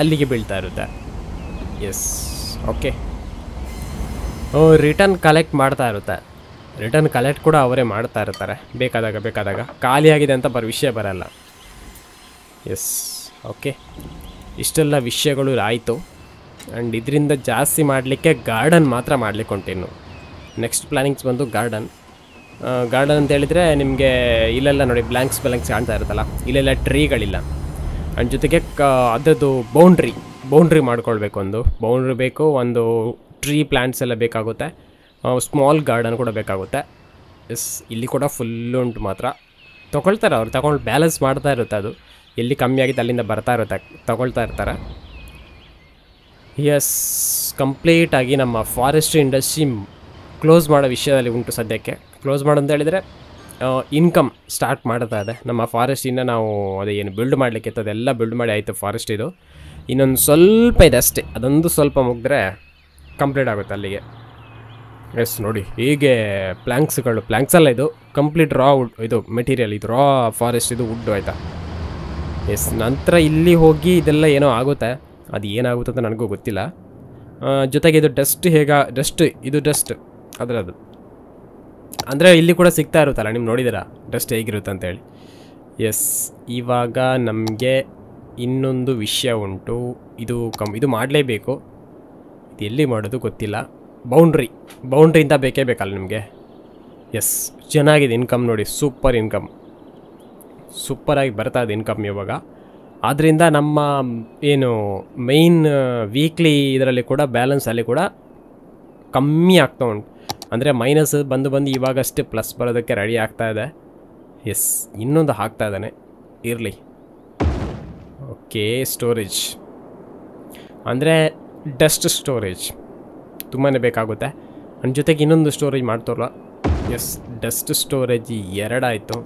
ಅಲ್ಲಿಗೆ ಬೀಳ್ತಾ ಇರುತ್ತೆ. ಎಸ್ ಓಕೆ ರಿಟರ್ನ್ ಕಲೆಕ್ಟ್ ಮಾಡ್ತಾ ಇರುತ್ತೆ. ರಿಟರ್ನ್ ಕಲೆಕ್ಟ್ ಕೂಡ ಅವರೇ ಮಾಡ್ತಾ ಇರ್ತಾರೆ. ಬೇಕಾದಾಗ ಬೇಕಾದಾಗ. ಖಾಲಿಯಾಗಿದೆ ಅಂತ ಬರೋ, ವಿಷಯ ಬರಲ್ಲ. ಎಸ್ ಓಕೆ ಇಷ್ಟೆಲ್ಲ ವಿಷಯಗಳು ಆಯಿತು ಆ್ಯಂಡ್ ಇದರಿಂದ ಜಾಸ್ತಿ ಮಾಡಲಿಕ್ಕೆ ಗಾರ್ಡನ್ ಮಾತ್ರ ಮಾಡಲಿಕ್ಕೆ ಹೊಂಟಿನ್ನು ನೆಕ್ಸ್ಟ್ ಪ್ಲ್ಯಾನಿಂಗ್ಸ್ ಬಂದು ಗಾರ್ಡನ್ ಗಾರ್ಡನ್ ಅಂತ ಹೇಳಿದರೆ ನಿಮಗೆ ಇಲ್ಲೆಲ್ಲ ನೋಡಿ ಬ್ಲ್ಯಾಂಕ್ಸ್ ಬ್ಲ್ಯಾಂಕ್ಸ್ ಕಾಣ್ತಾ ಇರುತ್ತಲ್ಲ. ಇಲ್ಲೆಲ್ಲ ಟ್ರೀಗಳಿಲ್ಲ ಆ್ಯಂಡ್ ಜೊತೆಗೆ ಕ, ಅದರದ್ದು ಬೌಂಡ್ರಿ ಬೌಂಡ್ರಿ ಮಾಡ್ಕೊಳ್ಬೇಕು ಒಂದು. ಬೌಂಡ್ರಿ ಬೇಕು, ಒಂದು ಟ್ರೀ ಪ್ಲ್ಯಾಂಟ್ಸ್ ಎಲ್ಲ ಬೇಕಾಗುತ್ತೆ. ಸ್ಮಾಲ್ ಗಾರ್ಡನ್ ಕೂಡ ಬೇಕಾಗುತ್ತೆ. ಎಸ್ ಇಲ್ಲಿ ಕೂಡ ಫುಲ್ಲು ಉಂಟು ಮಾತ್ರ. ತೊಗೊಳ್ತಾರೆ ಅವ್ರು ತಗೊಂಡು ಬ್ಯಾಲೆನ್ಸ್ ಮಾಡ್ತಾ ಇರುತ್ತೆ ಅದು. ಎಲ್ಲಿ ಕಮ್ಮಿ ಆಗಿತ್ತು ಅಲ್ಲಿಂದ ಬರ್ತಾ ಇರುತ್ತೆ, ತಗೊಳ್ತಾ ಇರ್ತಾರೆ. ಎಸ್ ಕಂಪ್ಲೀಟಾಗಿ ನಮ್ಮ ಫಾರೆಸ್ಟ್ರಿ ಇಂಡಸ್ಟ್ರಿ ಕ್ಲೋಸ್ ಮಾಡೋ ವಿಷಯದಲ್ಲಿ ಉಂಟು ಸದ್ಯಕ್ಕೆ. ಕ್ಲೋಸ್ ಮಾಡೋದು ಅಂತ ಹೇಳಿದರೆ ಇನ್ಕಮ್ ಸ್ಟಾರ್ಟ್ ಮಾಡ್ತಾ ಇದೆ. ನಮ್ಮ ಫಾರೆಸ್ಟಿಂದ ನಾವು ಅದೇ ಏನು ಬಿಲ್ಡ್ ಮಾಡಲಿಕ್ಕೆ ಇತ್ತು ಅದೆಲ್ಲ ಬಿಲ್ಡ್ ಮಾಡಿ ಆಯಿತು ಫಾರೆಸ್ಟ್ ಇದು. ಇನ್ನೊಂದು ಸ್ವಲ್ಪ ಇದೆ ಅಷ್ಟೇ. ಅದೊಂದು ಸ್ವಲ್ಪ ಮುಗಿದ್ರೆ ಕಂಪ್ಲೀಟ್ ಆಗುತ್ತೆ ಅಲ್ಲಿಗೆ. ಎಸ್, ನೋಡಿ, ಹೀಗೆ ಪ್ಲ್ಯಾಂಕ್ಸ್ಗಳು ಪ್ಲ್ಯಾಂಕ್ಸ್ ಅಲ್ಲ ಇದು, ಕಂಪ್ಲೀಟ್ ರಾ ವುಡ್, ಇದು ಮೆಟೀರಿಯಲ್, ಇದು ರಾ ಫಾರೆಸ್ಟ್, ಇದು ವುಡ್ ಆಯಿತಾ? ಎಸ್, ನಂತರ ಇಲ್ಲಿ ಹೋಗಿ ಇದೆಲ್ಲ ಏನೋ ಆಗುತ್ತೆ. ಅದು ಏನಾಗುತ್ತೆ ಅಂತ ನನಗೂ ಗೊತ್ತಿಲ್ಲ. ಜೊತೆಗೆ ಇದು ಡಸ್ಟ್ ಹೇಗ, ಡಸ್ಟ್, ಇದು ಡಸ್ಟ್ ಅದರದು ಅಂದರೆ ಇಲ್ಲಿ ಕೂಡ ಸಿಗ್ತಾ ಇರುತ್ತಲ್ಲ ನಿಮ್ಗೆ ನೋಡಿದ್ದೀರಾ? ಡಸ್ಟ್ ಹೇಗಿರುತ್ತೆ ಅಂತೇಳಿ. ಎಸ್, ಇವಾಗ ನಮಗೆ ಇನ್ನೊಂದು ವಿಷಯ ಉಂಟು. ಇದು ಕಮ್, ಇದು ಮಾಡಲೇಬೇಕು. ಇದು ಎಲ್ಲಿ ಮಾಡೋದು ಗೊತ್ತಿಲ್ಲ. ಬೌಂಡ್ರಿ ಬೌಂಡ್ರಿಯಿಂದ ಬೇಕೇ ಬೇಕಲ್ಲ ನಿಮಗೆ? ಎಸ್ ಚೆನ್ನಾಗಿದೆ ಇನ್ಕಮ್ ನೋಡಿ. ಸೂಪರ್ ಇನ್ಕಮ್ ಸೂಪರಾಗಿ ಬರ್ತಾ ಇದೆ ಇನ್ಕಮ್ ಇವಾಗ. ಆದ್ದರಿಂದ ನಮ್ಮ ಏನು ಮೈನ್ ವೀಕ್ಲಿ ಇದರಲ್ಲಿ ಕೂಡ ಬ್ಯಾಲೆನ್ಸಲ್ಲಿ ಕೂಡ ಕಮ್ಮಿ ಆಗ್ತಾ ಉಂಟು. ಅಂದರೆ ಮೈನಸ್ ಬಂದು ಬಂದು ಇವಾಗಷ್ಟೇ ಪ್ಲಸ್ ಬರೋದಕ್ಕೆ ರೆಡಿ ಆಗ್ತಾ ಇದೆ. ಎಸ್ ಇನ್ನೊಂದು ಹಾಕ್ತಾ ಇದ್ದಾನೆ. ಇರಲಿ. ಓಕೆ ಸ್ಟೋರೇಜ್ ಅಂದರೆ ಡಸ್ಟ್ ಸ್ಟೋರೇಜ್ ತುಂಬಾ ಬೇಕಾಗುತ್ತೆ. ನನ್ನ ಜೊತೆಗೆ ಇನ್ನೊಂದು ಸ್ಟೋರೇಜ್ ಮಾಡ್ತಾರಲ್ಲ ಎಸ್ ಡಸ್ಟ್ ಸ್ಟೋರೇಜ್ ಎರಡಾಯಿತು.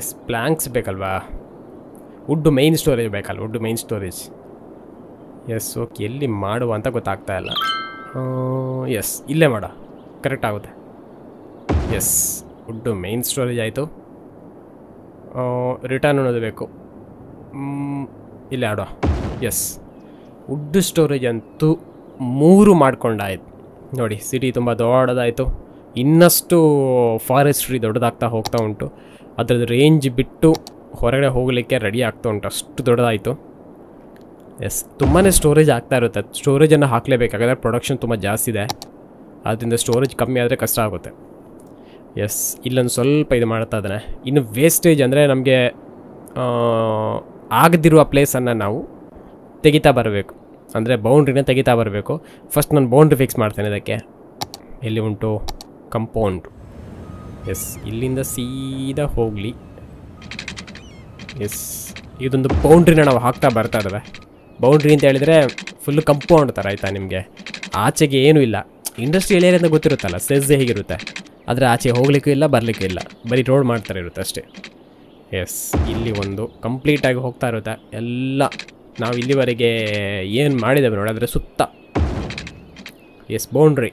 ಎಸ್ ಪ್ಲ್ಯಾಂಕ್ಸ್ ಬೇಕಲ್ವಾ? ವುಡ್ಡು ಮೈನ್ ಸ್ಟೋರೇಜ್ ಬೇಕಲ್ಲ wood main storage yes okay ಎಲ್ಲಿ ಮಾಡುವ ಅಂತ ಗೊತ್ತಾಗ್ತಾ ಇಲ್ಲ. ಎಸ್ ಇಲ್ಲೇ ಮಾಡೋ. ಕರೆಕ್ಟ್ ಆಗುತ್ತೆ. ಎಸ್ ವುಡ್ಡು ಮೈನ್ ಸ್ಟೋರೇಜ್ ಆಯಿತು. ರಿಟರ್ನ್ ಅನ್ನೋದು ಬೇಕು. ಇಲ್ಲೇ ಆಡೋ ಎಸ್ ವುಡ್ ಸ್ಟೋರೇಜ್ ಅಂತೂ ಮೂರು ಮಾಡ್ಕೊಂಡಾಯ್ತು. ನೋಡಿ ಸಿಟಿ ತುಂಬ ದೊಡ್ಡದಾಯಿತು. ಇನ್ನಷ್ಟು ಫಾರೆಸ್ಟ್ರಿ ದೊಡ್ಡದಾಗ್ತಾ ಹೋಗ್ತಾ ಉಂಟು. ಅದ್ರದ್ದು ರೇಂಜ್ ಬಿಟ್ಟು ಹೊರಗಡೆ ಹೋಗಲಿಕ್ಕೆ ರೆಡಿ ಆಗ್ತಾ ಉಂಟು. ಅಷ್ಟು ದೊಡ್ಡದಾಯಿತು. ಎಸ್ ತುಂಬಾ ಸ್ಟೋರೇಜ್ ಆಗ್ತಾ ಇರುತ್ತೆ. ಸ್ಟೋರೇಜನ್ನು ಹಾಕಲೇಬೇಕಾದ್ರೆ ಪ್ರೊಡಕ್ಷನ್ ತುಂಬ ಜಾಸ್ತಿ ಇದೆ. ಅದರಿಂದ ಸ್ಟೋರೇಜ್ ಕಮ್ಮಿ ಆದರೆ ಕಷ್ಟ ಆಗುತ್ತೆ. ಎಸ್ ಇಲ್ಲೊಂದು ಸ್ವಲ್ಪ ಇದು ಮಾಡ್ತಾ ಇದ್ದಾನೆ. ಇನ್ನು ವೇಸ್ಟೇಜ್ ಅಂದರೆ ನಮಗೆ ಆಗದಿರುವ ಪ್ಲೇಸನ್ನು ನಾವು ತೆಗಿತಾ ಬರಬೇಕು. ಅಂದರೆ ಬೌಂಡ್ರಿನೇ ತೆಗಿತಾ ಬರಬೇಕು. ಫಸ್ಟ್ ನಾನು ಬೌಂಡ್ರಿ ಫಿಕ್ಸ್ ಮಾಡ್ತೇನೆ ಇದಕ್ಕೆ. ಎಲ್ಲಿ ಉಂಟು? ಕಂಪೌಂಡ್ ಎಸ್ ಇಲ್ಲಿಂದ ಸೀದಾ ಹೋಗಲಿ. ಎಸ್ ಇದೊಂದು ಬೌಂಡ್ರಿನ ನಾವು ಹಾಕ್ತಾ ಬರ್ತಾ ಇದ್ದಾವೆ. ಬೌಂಡ್ರಿ ಅಂತ ಹೇಳಿದರೆ ಫುಲ್ಲು ಕಂಪೌಂಡ್ ಥರ ಆಯಿತಾ ನಿಮಗೆ? ಆಚೆಗೆ ಏನೂ ಇಲ್ಲ. ಇಂಡಸ್ಟ್ರಿಯಲ್ ಏರಿಯಾ ಅಂತ ಗೊತ್ತಿರುತ್ತಲ್ಲ ಸೆಜ್ಜೆ ಹೇಗಿರುತ್ತೆ? ಆದರೆ ಆಚೆ ಹೋಗ್ಲಿಕ್ಕೂ ಇಲ್ಲ, ಬರಲಿಕ್ಕೂ ಇಲ್ಲ. ಬರೀ ರೋಡ್ ಮಾಡ್ತಾರೆ ಇರುತ್ತೆ ಅಷ್ಟೇ. ಎಸ್ ಇಲ್ಲಿ ಒಂದು ಕಂಪ್ಲೀಟಾಗಿ ಹೋಗ್ತಾ ಇರುತ್ತೆ. ಎಲ್ಲ ನಾವು ಇಲ್ಲಿವರೆಗೆ ಏನು ಮಾಡಿದ್ದೇವೆ ನೋಡಿ, ಅದರ ಸುತ್ತ. ಎಸ್ ಬೌಂಡ್ರಿ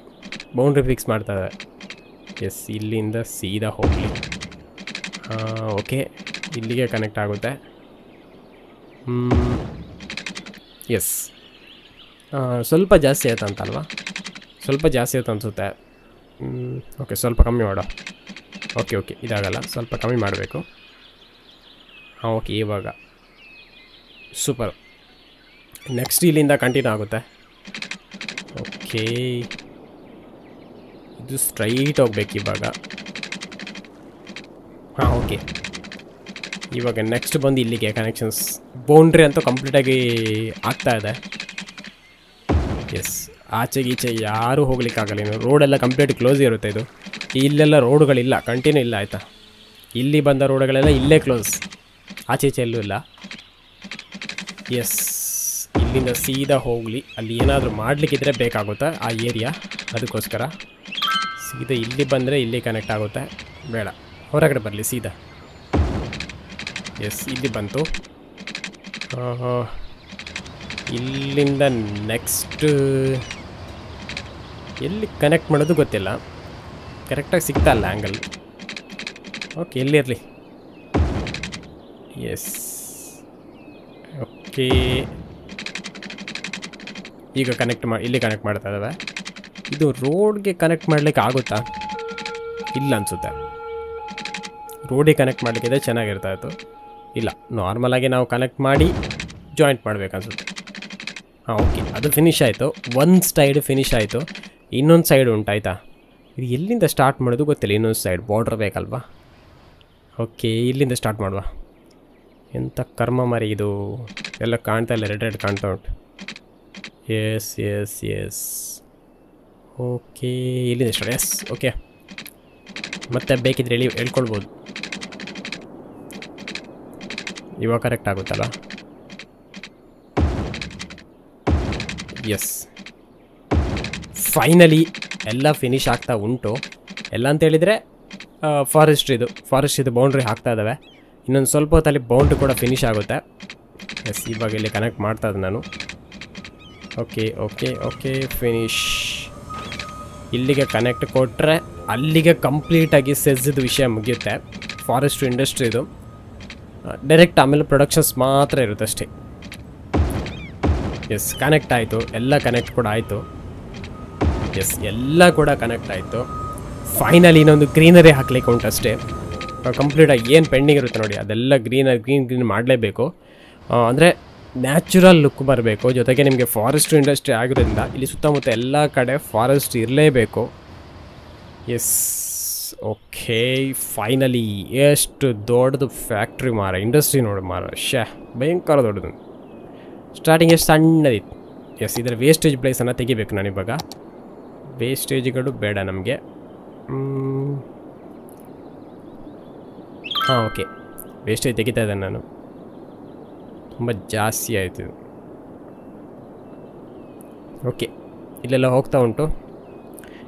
ಬೌಂಡ್ರಿ ಫಿಕ್ಸ್ ಮಾಡ್ತಾ ಇದ್ದಾರೆ. ಎಸ್ ಇಲ್ಲಿಂದ ಸೀದಾ ಹೋಗಲಿ. ಓಕೆ ಇಲ್ಲಿಗೆ ಕನೆಕ್ಟ್ ಆಗುತ್ತೆ. ಎಸ್ ಸ್ವಲ್ಪ ಜಾಸ್ತಿ ಆಯ್ತು ಅಂತಲ್ವಾ? ಸ್ವಲ್ಪ ಜಾಸ್ತಿ ಆಯ್ತು ಅನಿಸುತ್ತೆ. ಓಕೆ ಸ್ವಲ್ಪ ಕಮ್ಮಿ ಮಾಡೋ. ಓಕೆ ಓಕೆ ಇದಾಗಲ್ಲ. ಸ್ವಲ್ಪ ಕಮ್ಮಿ ಮಾಡಬೇಕು. ಹಾಂ ಓಕೆ ಇವಾಗ. ಸೂಪರ್ ನೆಕ್ಸ್ಟ್ ಇಲ್ಲಿಂದ ಕಂಟಿನ್ಯೂ ಆಗುತ್ತೆ. ಓಕೆ ಇದು ಸ್ಟ್ರೈಟ್ ಹೋಗ್ಬೇಕು ಇವಾಗ. ಹಾಂ ಓಕೆ ಇವಾಗ ನೆಕ್ಸ್ಟ್ ಬಂದು ಇಲ್ಲಿಗೆ ಕನೆಕ್ಷನ್ಸ್ ಬೌಂಡ್ರಿ ಅಂತೂ ಕಂಪ್ಲೀಟಾಗಿ ಆಗ್ತಾ ಇದೆ. ಎಸ್ ಆಚೆಗೆ ಈಚೆ ಯಾರೂ ಹೋಗ್ಲಿಕ್ಕಾಗಲ್ಲ ಇನ್ನು ರೋಡೆಲ್ಲ ಕಂಪ್ಲೀಟ್ ಕ್ಲೋಸ್ ಇರುತ್ತೆ ಇದು. ಇಲ್ಲೆಲ್ಲ ರೋಡ್ಗಳಿಲ್ಲ ಕಂಟಿನ್ಯೂ ಇಲ್ಲ, ಆಯಿತಾ? ಇಲ್ಲಿ ಬಂದ ರೋಡ್ಗಳೆಲ್ಲ ಇಲ್ಲೇ ಕ್ಲೋಸ್ ಆಚೆ ಈಚೆ ಎಲ್ಲೂ ಇಲ್ಲ. ಎಸ್ ಇಲ್ಲಿಂದ ಸೀದಾ ಹೋಗಲಿ. ಅಲ್ಲಿ ಏನಾದರೂ ಮಾಡಲಿಕ್ಕಿದ್ರೆ ಬೇಕಾಗುತ್ತೆ ಆ ಏರಿಯಾ ಅದಕ್ಕೋಸ್ಕರ ಸೀದಾ ಇಲ್ಲಿ ಬಂದರೆ ಇಲ್ಲಿ ಕನೆಕ್ಟ್ ಆಗುತ್ತೆ. ಬೇಡ. ಹೊರಗಡೆ ಬರಲಿ ಸೀದಾ. ಎಸ್ ಇಲ್ಲಿ ಬಂತು. ಇಲ್ಲಿಂದ ನೆಕ್ಸ್ಟ್ ಎಲ್ಲಿ ಕನೆಕ್ಟ್ ಮಾಡೋದು ಗೊತ್ತಿಲ್ಲ. ಕರೆಕ್ಟಾಗಿ ಸಿಗ್ತಾ ಇಲ್ಲ ಆ್ಯಂಗಲ್ ಓಕೆ ಎಲ್ಲಿರಲಿ ಎಸ್ ಓಕೆ ಈಗ ಕನೆಕ್ಟ್ ಮಾಡಿ ಇಲ್ಲಿ ಕನೆಕ್ಟ್ ಮಾಡ್ತಾ ಇದ್ದಾವೆ ಇದು ರೋಡ್ಗೆ ಕನೆಕ್ಟ್ ಮಾಡಲಿಕ್ಕೆ ಆಗುತ್ತಾ? ಇಲ್ಲ ಅನಿಸುತ್ತೆ. ರೋಡಿಗೆ ಕನೆಕ್ಟ್ ಮಾಡಲಿಕ್ಕಿದೆ ಚೆನ್ನಾಗಿರ್ತಾ ಇತ್ತು. ಇಲ್ಲ ನಾರ್ಮಲಾಗಿ ನಾವು ಕನೆಕ್ಟ್ ಮಾಡಿ ಜಾಯಿಂಟ್ ಮಾಡಬೇಕನ್ಸುತ್ತೆ ಹಾಂ ಓಕೆ ಅದು ಫಿನಿಶ್ ಆಯಿತು. ಒಂದು ಸೈಡ್ ಫಿನಿಶ್ ಆಯಿತು. ಇನ್ನೊಂದು ಸೈಡ್ ಉಂಟಾಯ್ತಾ? ಇದು ಎಲ್ಲಿಂದ ಸ್ಟಾರ್ಟ್ ಮಾಡೋದು ಗೊತ್ತಿಲ್ಲ. ಇನ್ನೊಂದು ಸೈಡ್ ಬಾರ್ಡ್ರ್ ಬೇಕಲ್ವಾ? ಓಕೆ ಇಲ್ಲಿಂದ ಸ್ಟಾರ್ಟ್ ಮಾಡುವ. ಎಂಥ ಕರ್ಮ ಮರಿ ಇದು? ಎಲ್ಲ ಕಾಣ್ತಾ ಇಲ್ಲ ರೆಡ್ ರೆಡ್ ಕಾಣ್ತಾ ಉಂಟು. ಎಸ್ ಎಸ್ ಎಸ್ ಓಕೆ ಇಲ್ಲಿದೆ ಸರ್ ಎಸ್ ಓಕೆ ಮತ್ತೆ ಬೇಕಿದ್ರೆ ಹೇಳಿ ಹೇಳ್ಕೊಳ್ಬೋದು. ಇವಾಗ ಕರೆಕ್ಟ್ ಆಗುತ್ತಲ್ಲ? ಎಸ್ ಫೈನಲಿ ಎಲ್ಲ ಫಿನಿಶ್ ಆಗ್ತಾ ಉಂಟು. ಎಲ್ಲ ಅಂತ ಹೇಳಿದರೆ ಫಾರೆಸ್ಟ್ ಇದು ಫಾರೆಸ್ಟ್ ಇದು ಬೌಂಡ್ರಿ ಹಾಕ್ತಾ ಇದ್ದಾವೆ ಇನ್ನೊಂದು ಸ್ವಲ್ಪ ಹೊತ್ತಲ್ಲಿ ಬೌಂಡ್ರಿ ಕೂಡ ಫಿನಿಶ್ ಆಗುತ್ತೆ. ಎಸ್ ಇವಾಗ ಇಲ್ಲಿ ಕನೆಕ್ಟ್ ಮಾಡ್ತಾ ನಾನು. ಓಕೆ ಓಕೆ ಓಕೆ ಫಿನಿಶ್ ಇಲ್ಲಿಗೆ ಕನೆಕ್ಟ್ ಕೊಟ್ಟರೆ ಅಲ್ಲಿಗೆ ಕಂಪ್ಲೀಟಾಗಿ ಸೆಜ್ಜಿದ ವಿಷಯ ಮುಗಿಯುತ್ತೆ. ಫಾರೆಸ್ಟ್ ಇಂಡಸ್ಟ್ರಿದು ಡೈರೆಕ್ಟ್ ಆಮೇಲೆ ಪ್ರೊಡಕ್ಷನ್ಸ್ ಮಾತ್ರ ಇರುತ್ತೆ ಅಷ್ಟೇ. ಎಸ್ ಕನೆಕ್ಟ್ ಆಯಿತು. ಎಲ್ಲ ಕನೆಕ್ಟ್ ಕೂಡ ಆಯಿತು. ಎಸ್ ಎಲ್ಲ ಕೂಡ ಕನೆಕ್ಟ್ ಆಯಿತು. ಫೈನಲಿ ಇನ್ನೊಂದು ಗ್ರೀನರಿ ಹಾಕ್ಲಿಕ್ಕೆ ಉಂಟು ಅಷ್ಟೇ. ಕಂಪ್ಲೀಟಾಗಿ ಏನು ಪೆಂಡಿಂಗ್ ಇರುತ್ತೆ ನೋಡಿ, ಅದೆಲ್ಲ ಗ್ರೀನರಿ ಗ್ರೀನ್ ಗ್ರೀನ್ ಮಾಡಲೇಬೇಕು. ಅಂದರೆ ನ್ಯಾಚುರಲ್ ಲುಕ್ ಬರಬೇಕು. ಜೊತೆಗೆ ನಿಮಗೆ ಫಾರೆಸ್ಟ್ ಇಂಡಸ್ಟ್ರಿ ಆಗೋದ್ರಿಂದ ಇಲ್ಲಿ ಸುತ್ತಮುತ್ತ ಎಲ್ಲ ಕಡೆ ಫಾರೆಸ್ಟ್ ಇರಲೇಬೇಕು. ಎಸ್ ಓಕೆ ಫೈನಲಿ ಎಷ್ಟು ದೊಡ್ಡದು ಫ್ಯಾಕ್ಟ್ರಿ ಮಾರ ಇಂಡಸ್ಟ್ರಿ ನೋಡಿ ಮಾರ. ಶ್ಯಾ, ಭಯಂಕರ ದೊಡ್ಡದು. ಸ್ಟಾರ್ಟಿಂಗ್ ಎಷ್ಟು ಸಣ್ಣದಿತ್ತು. ಎಸ್ ಇದರ ವೇಸ್ಟೇಜ್ ಪ್ಲೇಸನ್ನು ತೆಗಿಬೇಕು ನಾನು ಇವಾಗ. ವೇಸ್ಟೇಜ್ಗಳು ಬೇಡ ನಮಗೆ. ಹಾಂ ಓಕೆ ವೇಸ್ಟೇಜ್ ತೆಗಿತಾ ಇದ್ದೇನೆ ನಾನು. ತುಂಬ ಜಾಸ್ತಿ ಆಯಿತು. ಓಕೆ ಇಲ್ಲೆಲ್ಲ ಹೋಗ್ತಾ ಉಂಟು.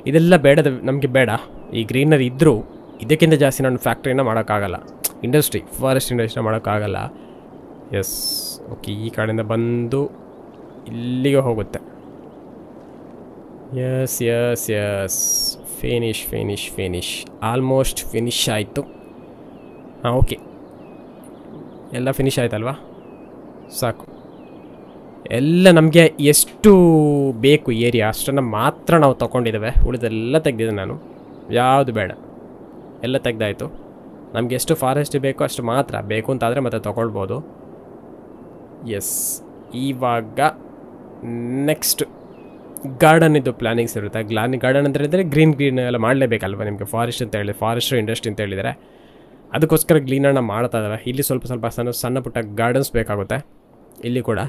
ಇದೆಲ್ಲ ಬೇಡದ ನಮಗೆ ಬೇಡ. ಈ ಗ್ರೀನರಿ ಇದ್ದರೂ ಇದಕ್ಕಿಂತ ಜಾಸ್ತಿ ನಾನು ಫ್ಯಾಕ್ಟ್ರಿನ ಮಾಡೋಕ್ಕಾಗಲ್ಲ. ಇಂಡಸ್ಟ್ರಿ ಫಾರೆಸ್ಟ್ ಇಂಡಸ್ಟ್ರಿನ ಮಾಡೋಕ್ಕಾಗಲ್ಲ. ಎಸ್ ಓಕೆ ಈ ಕಡೆಯಿಂದ ಬಂದು ಇಲ್ಲಿಗೆ ಹೋಗುತ್ತೆ. Yes yes yes finish finish finish almost finish ಆಯಿತು. ಹಾಂ ಓಕೆ ಎಲ್ಲ ಫಿನಿಶ್ ಆಯ್ತಲ್ವಾ? ಸಾಕು. ಎಲ್ಲ ನಮಗೆ ಎಷ್ಟು ಬೇಕು ಏರಿಯಾ ಅಷ್ಟನ್ನು ಮಾತ್ರ ನಾವು ತೊಗೊಂಡಿದ್ದೇವೆ. ಉಳಿದೆಲ್ಲ ತೆಗೆದಿದ್ದೆ ನಾನು. ಯಾವುದು ಬೇಡ. ಎಲ್ಲ ತೆಗ್ದಾಯಿತು. ನಮಗೆ ಎಷ್ಟು ಫಾರೆಸ್ಟ್ ಬೇಕೋ ಅಷ್ಟು ಮಾತ್ರ. ಬೇಕು ಅಂತಾದರೆ ಮತ್ತೆ ತೊಗೊಳ್ಬೋದು. ಎಸ್ ಇವಾಗ ನೆಕ್ಸ್ಟ್ ಗಾರ್ಡನ್ ಇದು ಪ್ಲಾನಿಂಗ್ಸ್ ಇರುತ್ತೆ. ಗ್ಲಾನ್ ಗಾರ್ಡನ್ ಅಂತ ಹೇಳಿದರೆ ಗ್ರೀನ್ ಗ್ರೀನ್ ಎಲ್ಲ ಮಾಡಲೇಬೇಕಲ್ವ ನಿಮಗೆ? ಫಾರೆಸ್ಟ್ ಅಂತ ಹೇಳಿ ಫಾರೆಸ್ಟ್ ಇಂಡಸ್ಟ್ರಿ ಅಂತ ಹೇಳಿದರೆ. ಅದಕ್ಕೋಸ್ಕರ ಗ್ಲೀನನ್ನು ಮಾಡ್ತಾ ಇದ್ದಾವೆ. ಇಲ್ಲಿ ಸ್ವಲ್ಪ ಸ್ವಲ್ಪ ಸಣ್ಣ ಸಣ್ಣ ಪುಟ್ಟ ಗಾರ್ಡನ್ಸ್ ಬೇಕಾಗುತ್ತೆ. ಇಲ್ಲಿ ಕೂಡ.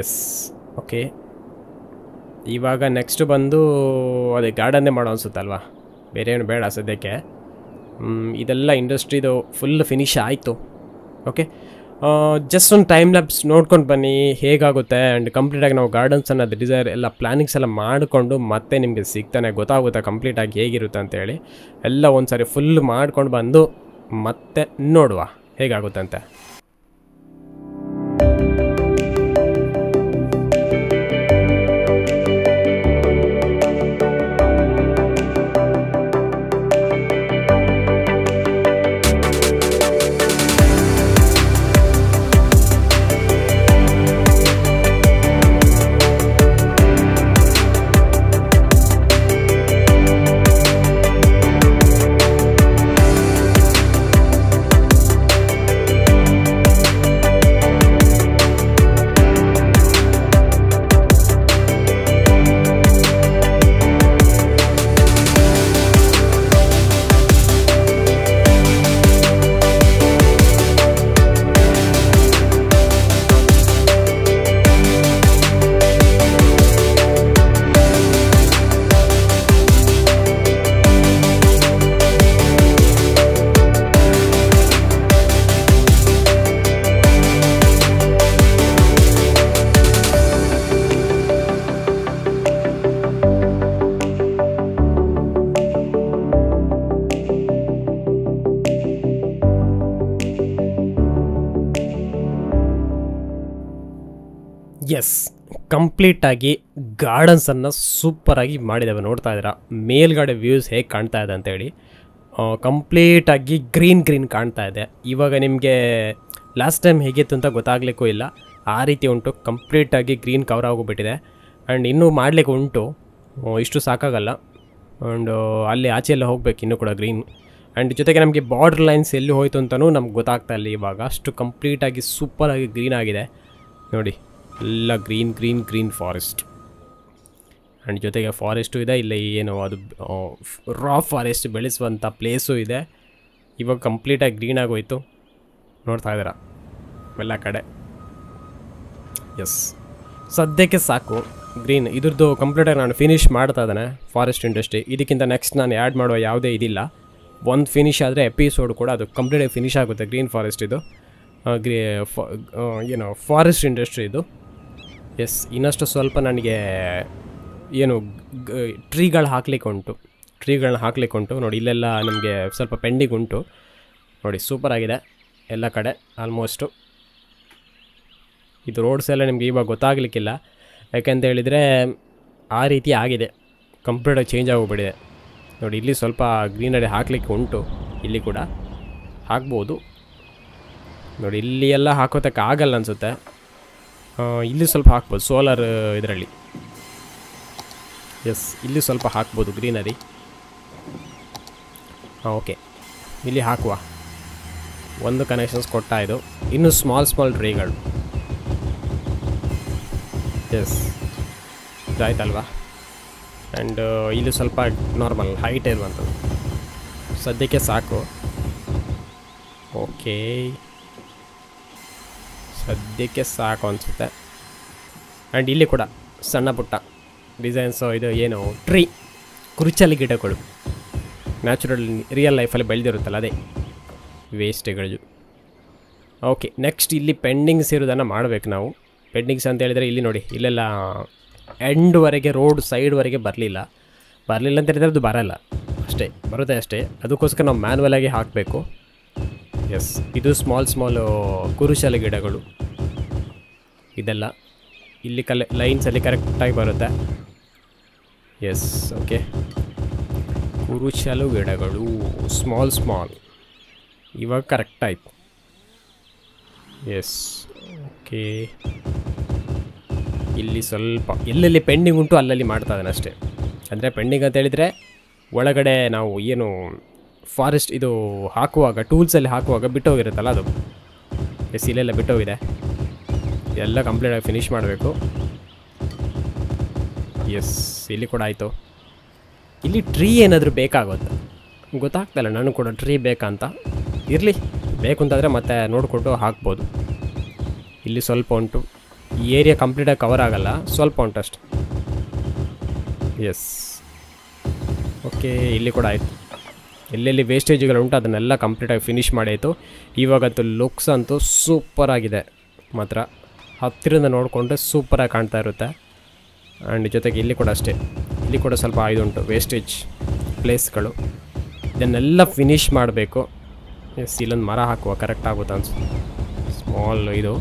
ಎಸ್ ಓಕೆ ಇವಾಗ ನೆಕ್ಸ್ಟ್ ಬಂದು ಅದೇ ಗಾರ್ಡನ್ನೇ ಮಾಡೋ ಅನಿಸುತ್ತಲ್ವಾ ಬೇರೆ ಏನು ಬೇಡ ಸದ್ಯಕ್ಕೆ. ಇದೆಲ್ಲ ಇಂಡಸ್ಟ್ರಿದು ಫುಲ್ ಫಿನಿಶ್ ಆಯಿತು. ಓಕೆ ಜಸ್ಟ್ ಒಂದು ಟೈಮ್ ಲ್ಯಾಬ್ಸ್ ನೋಡ್ಕೊಂಡು ಬನ್ನಿ, ಹೇಗಾಗುತ್ತೆ ಆ್ಯಂಡ್ ಕಂಪ್ಲೀಟಾಗಿ ನಾವು ಗಾರ್ಡನ್ಸನ್ನು ಅನ್ನೋದು ಡಿಸೈರ್ ಎಲ್ಲ ಪ್ಲ್ಯಾನಿಂಗ್ಸ್ ಎಲ್ಲ ಮಾಡಿಕೊಂಡು ಮತ್ತೆ ನಿಮಗೆ ಸಿಗ್ತಾನೆ, ಗೊತ್ತಾಗುತ್ತೆ ಕಂಪ್ಲೀಟಾಗಿ ಹೇಗಿರುತ್ತೆ ಅಂತೇಳಿ ಎಲ್ಲ ಒಂದು ಸಾರಿ ಫುಲ್ ಮಾಡ್ಕೊಂಡು ಬಂದು ಮತ್ತೆ ನೋಡುವ, ಹೇಗಾಗುತ್ತಂತೆ. ಕಂಪ್ಲೀಟಾಗಿ ಗಾರ್ಡನ್ಸನ್ನು ಸೂಪರಾಗಿ ಮಾಡಿದ್ದಾವೆ ನೋಡ್ತಾ ಇದ್ದೀರಾ? ಮೇಲ್ಗಡೆ ವ್ಯೂಸ್ ಹೇಗೆ ಕಾಣ್ತಾ ಇದೆ ಅಂತೇಳಿ. ಕಂಪ್ಲೀಟಾಗಿ ಗ್ರೀನ್ ಗ್ರೀನ್ ಕಾಣ್ತಾ ಇದೆ. ಇವಾಗ ನಿಮಗೆ ಲಾಸ್ಟ್ ಟೈಮ್ ಹೇಗಿತ್ತು ಅಂತ ಗೊತ್ತಾಗಲಿಕ್ಕೂ ಇಲ್ಲ. ಆ ರೀತಿ ಉಂಟು. ಕಂಪ್ಲೀಟಾಗಿ ಗ್ರೀನ್ ಕವರ್ ಆಗೋಗ್ಬಿಟ್ಟಿದೆ. ಆ್ಯಂಡ್ ಇನ್ನೂ ಮಾಡಲಿಕ್ಕೆ ಉಂಟು. ಇಷ್ಟು ಸಾಕಾಗಲ್ಲ. ಆ್ಯಂಡ್ ಅಲ್ಲಿ ಆಚೆ ಎಲ್ಲ ಹೋಗ್ಬೇಕು ಇನ್ನೂ ಕೂಡ ಗ್ರೀನ್. ಆ್ಯಂಡ್ ಜೊತೆಗೆ ನಮಗೆ ಬಾರ್ಡರ್ ಲೈನ್ಸ್ ಎಲ್ಲಿ ಹೋಯಿತು ಅಂತಲೂ ನಮ್ಗೆ ಗೊತ್ತಾಗ್ತಾ ಇಲ್ಲ ಇವಾಗ. ಅಷ್ಟು ಕಂಪ್ಲೀಟಾಗಿ ಸೂಪರಾಗಿ ಗ್ರೀನ್ ಆಗಿದೆ. ನೋಡಿ. ಎಲ್ಲ green green green forest and ಜೊತೆಗೆ ಫಾರೆಸ್ಟು ಇದೆ, ಇಲ್ಲ ಏನು ಅದು ರಾ ಫಾರೆಸ್ಟ್ ಬೆಳೆಸುವಂಥ ಪ್ಲೇಸು ಇದೆ. ಇವಾಗ ಕಂಪ್ಲೀಟಾಗಿ ಗ್ರೀನ್ ಆಗೋಯ್ತು. ನೋಡ್ತಾ ಇದ್ದೀರಾ? ಎಲ್ಲ ಕಡೆ. ಎಸ್ ಸದ್ಯಕ್ಕೆ ಸಾಕು. ಗ್ರೀನ್ ಇದ್ರದ್ದು ಕಂಪ್ಲೀಟಾಗಿ ನಾನು ಫಿನಿಷ್ ಮಾಡ್ತಾ ಇದ್ದಾನೆ ಫಾರೆಸ್ಟ್ ಇಂಡಸ್ಟ್ರಿ ಇದಕ್ಕಿಂತ ನೆಕ್ಸ್ಟ್ ನಾನು ಆ್ಯಡ್ ಮಾಡುವ ಯಾವುದೇ ಇದಿಲ್ಲ. ಒಂದು ಫಿನಿಷ್ ಆದರೆ ಎಪಿಸೋಡ್ ಕೂಡ ಅದು ಕಂಪ್ಲೀಟಾಗಿ ಫಿನಿಷ್ ಆಗುತ್ತೆ ಗ್ರೀನ್ ಫಾರೆಸ್ಟ್ ಇದು. ಗ್ರೀ ಏನು ಫಾರೆಸ್ಟ್ ಇಂಡಸ್ಟ್ರಿ ಇದು. ಎಸ್, ಇನ್ನಷ್ಟು ಸ್ವಲ್ಪ ನನಗೆ ಏನು ಟ್ರೀಗಳು ಹಾಕ್ಲಿಕ್ಕೆ ಉಂಟು. ಟ್ರೀಗಳನ್ನ ಹಾಕ್ಲಿಕ್ಕೆ ಉಂಟು. ನೋಡಿ, ಇಲ್ಲೆಲ್ಲ ನಮಗೆ ಸ್ವಲ್ಪ ಪೆಂಡಿಂಗ್ ಉಂಟು. ನೋಡಿ ಸೂಪರ್ ಆಗಿದೆ. ಎಲ್ಲ ಕಡೆ ಆಲ್ಮೋಸ್ಟು ಇದು ರೋಡ್ಸ್ ಎಲ್ಲ ನಿಮಗೆ ಇವಾಗ ಗೊತ್ತಾಗಲಿಕ್ಕಿಲ್ಲ. ಯಾಕೆಂತ ಹೇಳಿದರೆ ಆ ರೀತಿ ಆಗಿದೆ. ಕಂಪ್ಲೀಟಾಗಿ ಚೇಂಜ್ ಆಗೋಗ್ಬಿಟ್ಟಿದೆ. ನೋಡಿ, ಇಲ್ಲಿ ಸ್ವಲ್ಪ ಗ್ರೀನರಿ ಹಾಕಲಿಕ್ಕೆ ಉಂಟು. ಇಲ್ಲಿ ಕೂಡ ಹಾಕ್ಬೋದು. ನೋಡಿ, ಇಲ್ಲಿ ಎಲ್ಲ ಹಾಕೋತಕ್ಕೆ ಆಗಲ್ಲ ಅನಿಸುತ್ತೆ. ಇಲ್ಲಿ ಸ್ವಲ್ಪ ಹಾಕ್ಬೋದು ಸೋಲಾರ್ ಇದರಲ್ಲಿ. ಎಸ್ ಇಲ್ಲಿ ಸ್ವಲ್ಪ ಹಾಕ್ಬೋದು, ಗ್ರೀನರಿ. ಹಾಂ ಓಕೆ ಇಲ್ಲಿ ಹಾಕುವ. ಒಂದು ಕನೆಕ್ಷನ್ಸ್ ಕೊಟ್ಟಾ ಇದು ಇನ್ನು ಸ್ಮಾಲ್ ಸ್ಮಾಲ್ ಟ್ರೀಗಳು ಎಸ್ ಇದಾಯ್ತಲ್ವಾ ಆ್ಯಂಡ್ ಇಲ್ಲಿ ಸ್ವಲ್ಪ ನಾರ್ಮಲ್ ಹೈಟ್ ಇರುವಂಥದ್ದು ಸದ್ಯಕ್ಕೆ ಸಾಕು. ಓಕೆ ಸದ್ಯಕ್ಕೆ ಸಾಕು ಅನಿಸುತ್ತೆ. ಆ್ಯಂಡ್ ಇಲ್ಲಿ ಕೂಡ ಸಣ್ಣ ಪುಟ್ಟ ಡಿಸೈನ್ಸು ಇದು ಏನು ಟ್ರೀ ಕುರುಚಲಿ ಗಿಡಗಳು. ನ್ಯಾಚುರಲ್ ರಿಯಲ್ ಲೈಫಲ್ಲಿ ಬೆಳೆದಿರುತ್ತಲ್ಲ ಅದೇ ವೇಸ್ಟ್ಗಳು ಓಕೆ ನೆಕ್ಸ್ಟ್ ಇಲ್ಲಿ ಪೆಂಡಿಂಗ್ಸ್ ಇರೋದನ್ನು ಮಾಡಬೇಕು ನಾವು. ಪೆಂಡಿಂಗ್ಸ್ ಅಂತ ಹೇಳಿದರೆ ಇಲ್ಲಿ ನೋಡಿ, ಇಲ್ಲೆಲ್ಲ ಎಂಡ್ವರೆಗೆ ರೋಡ್ ಸೈಡ್ವರೆಗೆ ಬರಲಿಲ್ಲ. ಬರಲಿಲ್ಲ ಅಂತ ಹೇಳಿದರೆ ಅದು ಬರಲ್ಲ. ಅಷ್ಟೇ, ಬರುತ್ತೆ ಅಷ್ಟೇ. ಅದಕ್ಕೋಸ್ಕರ ನಾವು ಮ್ಯಾನ್ಯಲಾಗಿ ಹಾಕಬೇಕು. ಎಸ್ ಇದು ಸ್ಮಾಲ್ ಸ್ಮಾಲ್ ಕುರುಶಾಲೆ ಗಿಡಗಳು. ಇದೆಲ್ಲ ಇಲ್ಲಿ ಕಲೆ ಲೈನ್ಸಲ್ಲಿ ಕರೆಕ್ಟಾಗಿ ಬರುತ್ತೆ. ಎಸ್ ಓಕೆ ಕುರುಶಾಲು ಗಿಡಗಳು ಸ್ಮಾಲ್ ಸ್ಮಾಲ್ ಇವಾಗ ಕರೆಕ್ಟ್ ಆಯ್ತು. ಎಸ್ ಓಕೆ ಇಲ್ಲಿ ಸ್ವಲ್ಪ, ಎಲ್ಲೆಲ್ಲಿ ಪೆಂಡಿಂಗ್ ಉಂಟು ಅಲ್ಲಲ್ಲಿ ಮಾಡ್ತಾ ಇದ್ದಾನೆ ಅಷ್ಟೇ. ಅಂದರೆ ಪೆಂಡಿಂಗ್ ಅಂತ ಹೇಳಿದರೆ ಒಳಗಡೆ ನಾವು ಏನು ಫಾರೆಸ್ಟ್ ಇದು ಹಾಕುವಾಗ ಟೂಲ್ಸಲ್ಲಿ ಹಾಕುವಾಗ ಬಿಟ್ಟೋಗಿರುತ್ತಲ್ಲ ಅದು? ಎಸ್ ಇಲ್ಲೆಲ್ಲ ಬಿಟ್ಟೋಗಿದೆ. ಎಲ್ಲ ಕಂಪ್ಲೀಟಾಗಿ ಫಿನಿಷ್ ಮಾಡಬೇಕು. ಎಸ್ ಇಲ್ಲಿ ಕೂಡ ಆಯಿತು. ಇಲ್ಲಿ ಟ್ರೀ ಏನಾದರೂ ಬೇಕಾಗುತ್ತೆ? ಗೊತ್ತಾಗ್ತಲ್ಲ ನನಗೆ ಕೂಡ ಟ್ರೀ ಬೇಕಂತ ಇರಲಿ, ಬೇಕು ಅಂತಂದರೆ ಮತ್ತೆ ನೋಡಿಕೊಂಡು ಹಾಕ್ಬೋದು. ಇಲ್ಲಿ ಸ್ವಲ್ಪ ಉಂಟು. ಈ ಏರಿಯಾ ಕಂಪ್ಲೀಟಾಗಿ ಕವರ್ ಆಗಲ್ಲ, ಸ್ವಲ್ಪ ಉಂಟು ಎಸ್ ಓಕೆ ಇಲ್ಲಿ ಕೂಡ ಆಯಿತು. ಎಲ್ಲೆಲ್ಲಿ ವೇಸ್ಟೇಜ್ಗಳು ಉಂಟು, ಅದನ್ನೆಲ್ಲ ಕಂಪ್ಲೀಟಾಗಿ ಫಿನಿಶ್ ಮಾಡಾಯಿತು. ಇವಾಗಂತೂ ಲುಕ್ಸ್ ಅಂತೂ ಸೂಪರ್ ಆಗಿದೆ. ಮಾತ್ರ ಹತ್ತಿರದಿಂದ ನೋಡಿಕೊಂಡ್ರೆ ಸೂಪರಾಗಿ ಕಾಣ್ತಾ ಇರುತ್ತೆ. ಆ್ಯಂಡ್ ಜೊತೆಗೆ ಇಲ್ಲಿ ಕೂಡ ಅಷ್ಟೇ. ಇಲ್ಲಿ ಕೂಡ ಸ್ವಲ್ಪ ಇದುಂಟು ವೇಸ್ಟೇಜ್ ಪ್ಲೇಸ್ಗಳು ಇದನ್ನೆಲ್ಲ ಫಿನಿಶ್ ಮಾಡಬೇಕು. ಎಸ್ ಇಲ್ಲೊಂದು ಮರ ಹಾಕುವ ಕರೆಕ್ಟ್ ಆಗುತ್ತೆ ಅನ್ಸುತ್ತೆ ಸ್ಮಾಲ್ ಇದು.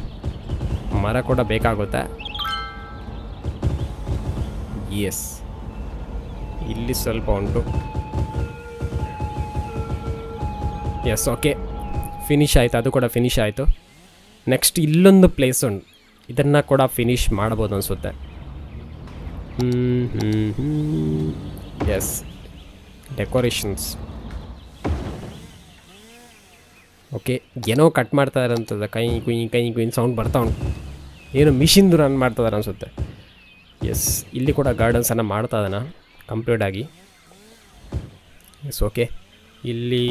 ಮರ ಕೂಡ ಬೇಕಾಗುತ್ತೆ. ಎಸ್ ಇಲ್ಲಿ ಸ್ವಲ್ಪ ಉಂಟು. ಎಸ್ ಓಕೆ ಫಿನಿಶ್ ಆಯಿತು, ಅದು ಕೂಡ ಫಿನಿಶ್ ಆಯಿತು. ನೆಕ್ಸ್ಟ್ ಇಲ್ಲೊಂದು ಪ್ಲೇಸ್ ಉಂಟು. ಇದನ್ನು ಕೂಡ ಫಿನಿಶ್ ಮಾಡ್ಬೋದು ಅನಿಸುತ್ತೆ. ಎಸ್ ಡೆಕೋರೇಷನ್ಸ್ ಓಕೆ ಏನೋ ಕಟ್ ಮಾಡ್ತಾ ಇರೋಂಥದ್ದು ಕೈ ಕುಯ್ ಕೈ ಕುಯ್ ಸೌಂಡ್ ಬರ್ತಾ ಉಂಟು. ಏನು ಮಿಷಿನ್ದು ರನ್ ಮಾಡ್ತಾ ಅನಿಸುತ್ತೆ. ಎಸ್ ಇಲ್ಲಿ ಕೂಡ ಗಾರ್ಡನ್ಸನ್ನು ಮಾಡ್ತಾ ಇದ್ದಾನ ಕಂಪ್ಲೀಟಾಗಿ ಎಸ್ ಓಕೆ ಇಲ್ಲಿ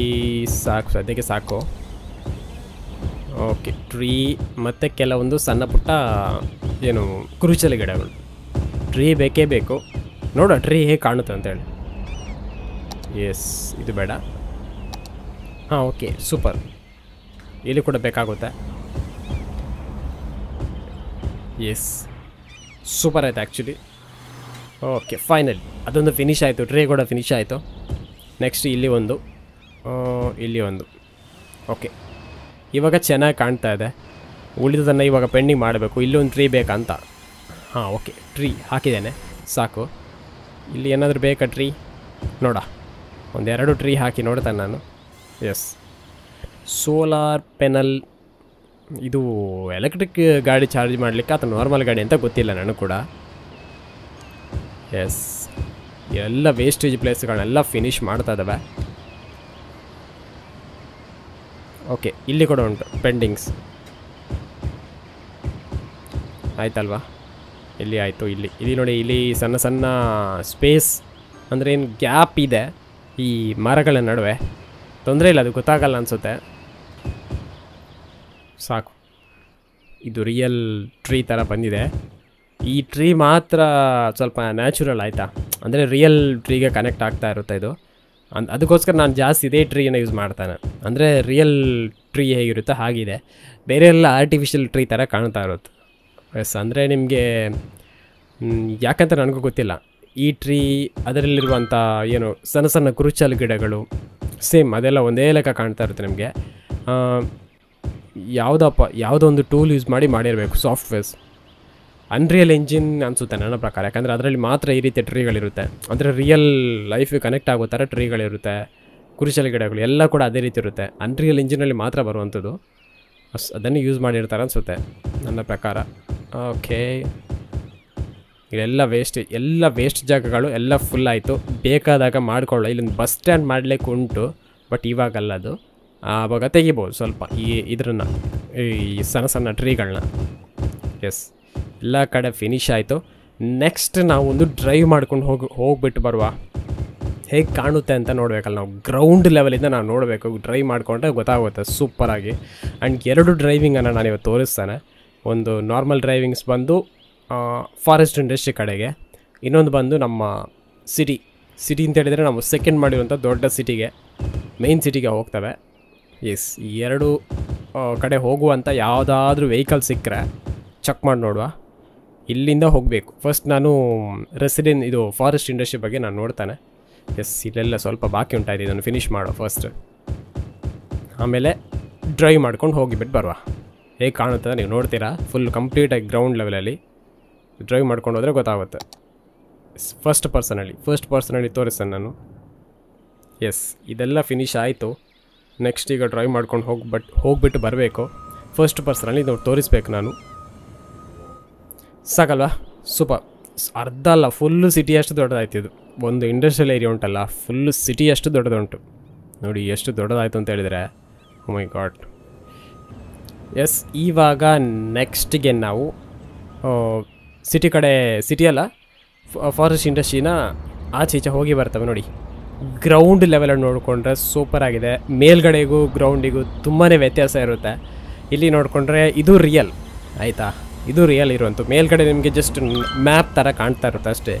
ಸಾಕು ಸದ್ಯಕ್ಕೆ ಸಾಕು. ಓಕೆ ಟ್ರೀ ಮತ್ತು ಕೆಲವೊಂದು ಸಣ್ಣ ಪುಟ್ಟ ಏನು ಕುರುಚಲ ಗಿಡಗಳು. ಟ್ರೀ ಬೇಕೇ ಬೇಕು. ನೋಡ ಟ್ರೀ ಹೇಗೆ ಕಾಣುತ್ತೆ ಅಂತೇಳಿ ಎಸ್ ಇದು ಬೇಡ. ಹಾಂ ಓಕೆ ಸೂಪರ್ ಇಲ್ಲಿ ಕೂಡ ಬೇಕಾಗುತ್ತೆ. ಎಸ್ ಸೂಪರ್ ಆಯಿತು ಆ್ಯಕ್ಚುಲಿ ಓಕೆ ಫೈನಲಿ ಅದೊಂದು ಫಿನಿಶ್ ಆಯಿತು ಟ್ರೇ ಕೂಡ ಫಿನಿಶ್ ಆಯಿತು. ನೆಕ್ಸ್ಟ್ ಇಲ್ಲಿ ಒಂದು. ಇಲ್ಲಿ ಒಂದು. ಓಕೆ. ಇವಾಗ ಚೆನ್ನಾಗಿ ಕಾಣ್ತಾ ಇದೆ. ಉಳಿದದನ್ನು ಇವಾಗ ಪೆಂಡಿಂಗ್ ಮಾಡಬೇಕು. ಇಲ್ಲೊಂದು ಟ್ರೀ ಬೇಕಂತ. ಹಾಂ, ಓಕೆ. ಟ್ರೀ ಹಾಕಿದ್ದೇನೆ. ಸಾಕು. ಇಲ್ಲಿ ಏನಾದರೂ ಬೇಕಾ ಟ್ರೀ ನೋಡ. ಒಂದೆರಡು ಟ್ರೀ ಹಾಕಿ ನೋಡ್ತಾನೆ ನಾನು. ಎಸ್ ಸೋಲಾರ್ ಪೆನಲ್ ಇದು ಎಲೆಕ್ಟ್ರಿಕ್ ಗಾಡಿ ಚಾರ್ಜ್ ಮಾಡಲಿಕ್ಕೆ ಅಥವಾ ನಾರ್ಮಲ್ ಗಾಡಿ ಅಂತ ಗೊತ್ತಿಲ್ಲ ನನಗೆ ಕೂಡ. ಎಸ್ ಎಲ್ಲ ವೇಸ್ಟೇಜ್ ಪ್ಲೇಸ್ಗಳನ್ನೆಲ್ಲ ಫಿನಿಶ್ ಮಾಡ್ತಾ ಇದ್ದಾವೆ ಓಕೆ ಇಲ್ಲಿ ಕೂಡ ಉಂಟು ಪೆಂಡಿಂಗ್ಸ್ ಆಯ್ತಲ್ವಾ? ಇಲ್ಲಿ ಆಯಿತು, ಇಲ್ಲಿ. ಇಲ್ಲಿ ನೋಡಿ, ಇಲ್ಲಿ ಸಣ್ಣ ಸಣ್ಣ ಸ್ಪೇಸ್ ಅಂದರೆ ಏನು ಗ್ಯಾಪ್ ಇದೆ ಈ ಮರಗಳ ನಡುವೆ. ತೊಂದರೆ ಇಲ್ಲ, ಅದು ಗೊತ್ತಾಗಲ್ಲ ಅನಿಸುತ್ತೆ. ಸಾಕು. ಇದು ರಿಯಲ್ ಟ್ರೀ ಥರ ಬಂದಿದೆ. ಈ ಟ್ರೀ ಮಾತ್ರ ಸ್ವಲ್ಪ ನ್ಯಾಚುರಲ್ ಆಯಿತಾ? ಅಂದರೆ ರಿಯಲ್ ಟ್ರೀಗೆ ಕನೆಕ್ಟ್ ಆಗ್ತಾ ಇರುತ್ತೆ ಇದು. ಅನ್, ಅದಕ್ಕೋಸ್ಕರ ನಾನು ಜಾಸ್ತಿ ಇದೇ ಟ್ರೀನ ಯೂಸ್ ಮಾಡ್ತಾನೆ. ಅಂದರೆ ರಿಯಲ್ ಟ್ರೀ ಹೇಗಿರುತ್ತೋ ಹಾಗಿದೆ. ಬೇರೆ ಎಲ್ಲ ಆರ್ಟಿಫಿಷಿಯಲ್ ಟ್ರೀ ಥರ ಕಾಣ್ತಾ ಇರುತ್ತೆ ಎಸ್ ಅಂದರೆ ನಿಮಗೆ ಯಾಕಂತ ನನಗೂ ಗೊತ್ತಿಲ್ಲ. ಈ ಟ್ರೀ ಅದರಲ್ಲಿರುವಂಥ ಏನು, ಸಣ್ಣ ಸಣ್ಣ ಕುರುಚಲು ಗಿಡಗಳು ಸೇಮ್ ಅದೆಲ್ಲ ಒಂದೇ ಲೆಕ್ಕ ಕಾಣ್ತಾ ಇರುತ್ತೆ ನಿಮಗೆ. ಯಾವುದಪ್ಪ, ಯಾವುದೋ ಒಂದು ಟೂಲ್ ಯೂಸ್ ಮಾಡಿ ಮಾಡಿರಬೇಕು ಸಾಫ್ಟ್ವೇರ್ಸ್ ಅನ್ರಿಯಲ್ ಎಂಜಿನ್ ಅನಿಸುತ್ತೆ ನನ್ನ ಪ್ರಕಾರ. ಯಾಕಂದರೆ ಅದರಲ್ಲಿ ಮಾತ್ರ ಈ ರೀತಿಯ ಟ್ರೀಗಳಿರುತ್ತೆ ಅಂದರೆ ರಿಯಲ್ ಲೈಫಿಗೆ ಕನೆಕ್ಟ್ ಆಗೋ ಥರ ಟ್ರೀಗಳಿರುತ್ತೆ ಕುರುಚಲ ಗಿಡಗಳು ಎಲ್ಲ ಕೂಡ ಅದೇ ರೀತಿ ಇರುತ್ತೆ. ಅನ್ರಿಯಲ್ ಇಂಜಿನಲ್ಲಿ ಮಾತ್ರ ಬರುವಂಥದ್ದು. ಅಸ್, ಅದನ್ನು ಯೂಸ್ ಮಾಡಿರ್ತಾರೆ ಅನಿಸುತ್ತೆ ನನ್ನ ಪ್ರಕಾರ. ಓಕೆ ಇಲ್ಲೆಲ್ಲ ವೇಸ್ಟ್ ಎಲ್ಲ ವೇಸ್ಟ್ ಜಾಗಗಳು ಎಲ್ಲ ಫುಲ್ ಆಯಿತು. ಬೇಕಾದಾಗ ಮಾಡಿಕೊಳ್ಳೋ, ಇಲ್ಲೊಂದು ಬಸ್ ಸ್ಟ್ಯಾಂಡ್ ಮಾಡಲಿಕ್ಕೆ ಉಂಟು ಬಟ್ ಇವಾಗಲ್ಲ ಅದು. ಆವಾಗ ತೆಗಿಬೋದು ಸ್ವಲ್ಪ ಈ ಇದ್ರನ್ನ, ಈ ಸಣ್ಣ ಸಣ್ಣ ಟ್ರೀಗಳನ್ನ ಎಸ್ ಎಲ್ಲ ಕಡೆ ಫಿನಿಶ್ ಆಯಿತು. ನೆಕ್ಸ್ಟ್ ನಾವೊಂದು ಡ್ರೈವ್ ಮಾಡ್ಕೊಂಡು ಹೋಗಿ, ಹೋಗ್ಬಿಟ್ಟು ಬರುವ ಹೇಗೆ ಕಾಣುತ್ತೆ ಅಂತ ನೋಡಬೇಕಲ್ಲ ನಾವು. ಗ್ರೌಂಡ್ ಲೆವೆಲಿಂದ ನಾವು ನೋಡಬೇಕು. ಡ್ರೈವ್ ಮಾಡಿಕೊಂಡ್ರೆ ಗೊತ್ತಾಗುತ್ತೆ ಸೂಪರಾಗಿ ಆ್ಯಂಡ್ ಎರಡು ಡ್ರೈವಿಂಗನ್ನು ನಾನು ಇವತ್ತು ತೋರಿಸ್ತಾನೆ. ಒಂದು ನಾರ್ಮಲ್ ಡ್ರೈವಿಂಗ್ಸ್ ಬಂದು ಫಾರೆಸ್ಟ್ ಇಂಡಸ್ಟ್ರಿ ಕಡೆಗೆ. ಇನ್ನೊಂದು ಬಂದು ನಮ್ಮ ಸಿಟಿ ಸಿಟಿ ಅಂತ ಹೇಳಿದರೆ ನಾವು ಸೆಕೆಂಡ್ ಮಾಡಿರುವಂಥ ದೊಡ್ಡ ಸಿಟಿಗೆ ಮೇನ್ ಸಿಟಿಗೆ ಹೋಗ್ತವೆ. ಎಸ್ ಎರಡು ಕಡೆ ಹೋಗುವಂಥ ಯಾವುದಾದ್ರೂ ವೆಹಿಕಲ್ ಸಿಕ್ಕರೆ ಚೆಕ್ ಮಾಡಿ ನೋಡುವ. ಇಲ್ಲಿಂದ ಹೋಗಬೇಕು. ಫಸ್ಟ್ ನಾನು ರೆಸಿಡೆನ್ ಇದು ಫಾರೆಸ್ಟ್ ಇಂಡಸ್ಟ್ರಿ ಬಗ್ಗೆ ನಾನು ನೋಡ್ತಾನೆ. ಎಸ್ ಇಲ್ಲೆಲ್ಲ ಸ್ವಲ್ಪ ಬಾಕಿ ಉಂಟಾಯಿದೆ ಇದನ್ನು ಫಿನಿಷ್ ಮಾಡೋ ಫಸ್ಟ್ ಆಮೇಲೆ ಡ್ರೈವ್ ಮಾಡ್ಕೊಂಡು ಹೋಗಿಬಿಟ್ಟು ಬರುವ. ಹೇಗೆ ಕಾಣುತ್ತೆ ನೀವು ನೋಡ್ತೀರಾ? ಫುಲ್ ಕಂಪ್ಲೀಟಾಗಿ ಗ್ರೌಂಡ್ ಲೆವೆಲಲ್ಲಿ ಡ್ರೈವ್ ಮಾಡ್ಕೊಂಡು ಹೋದರೆ ಗೊತ್ತಾಗುತ್ತೆ. ಫಸ್ಟ್ ಪರ್ಸನಲ್ಲಿ ಫಸ್ಟ್ ಪರ್ಸನಲ್ಲಿ ತೋರಿಸ್ತೇನೆ ನಾನು. ಎಸ್ ಇದೆಲ್ಲ ಫಿನಿಶ್ ಆಯಿತು. ನೆಕ್ಸ್ಟ್ ಈಗ ಡ್ರೈವ್ ಮಾಡ್ಕೊಂಡು ಹೋಗಿ ಬಟ್ ಹೋಗಿಬಿಟ್ಟು ಬರಬೇಕು. ಫಸ್ಟ್ ಪರ್ಸನಲ್ಲಿ ಇದು ತೋರಿಸ್ಬೇಕು ನಾನು. ಸಾಕಲ್ವಾ? ಸೂಪರ್. ಅರ್ಧ ಅಲ್ಲ ಫುಲ್ಲು ಸಿಟಿ ಅಷ್ಟು ದೊಡ್ಡದಾಯ್ತು ಇದು. ಒಂದು ಇಂಡಸ್ಟ್ರಿಯಲ್ ಏರಿಯಾ ಉಂಟಲ್ಲ ಫುಲ್ಲು ಸಿಟಿ ಅಷ್ಟು ದೊಡ್ಡದುಂಟು. ನೋಡಿ, ಎಷ್ಟು ದೊಡ್ಡದಾಯಿತು ಅಂತ ಹೇಳಿದರೆ ಮೈ ಗಾಡ್ ಎಸ್ ಇವಾಗ ನೆಕ್ಸ್ಟ್ಗೆ ನಾವು ಸಿಟಿ ಕಡೆ ಸಿಟಿ ಅಲ್ಲ ಫಾರೆಸ್ಟ್ ಇಂಡಸ್ಟ್ರಿನ ಆಚೆ ಈಚೆ ಹೋಗಿ ಬರ್ತವೆ ನೋಡಿ. ಗ್ರೌಂಡ್ ಲೆವೆಲಲ್ಲಿ ನೋಡಿಕೊಂಡ್ರೆ ಸೂಪರ್ ಆಗಿದೆ. ಮೇಲ್ಗಡೆಗೂ ಗ್ರೌಂಡಿಗೂ ತುಂಬಾ ವ್ಯತ್ಯಾಸ ಇರುತ್ತೆ. ಇಲ್ಲಿ ನೋಡಿಕೊಂಡ್ರೆ ಇದು ರಿಯಲ್ ಆಯಿತಾ? ಇದು ರಿಯಲ್ ಇರುವಂಥ ಮೇಲ್ಗಡೆ ನಿಮಗೆ ಜಸ್ಟ್ ಮ್ಯಾಪ್ ಥರ ಕಾಣ್ತಾ ಇರುತ್ತೆ ಅಷ್ಟೇ.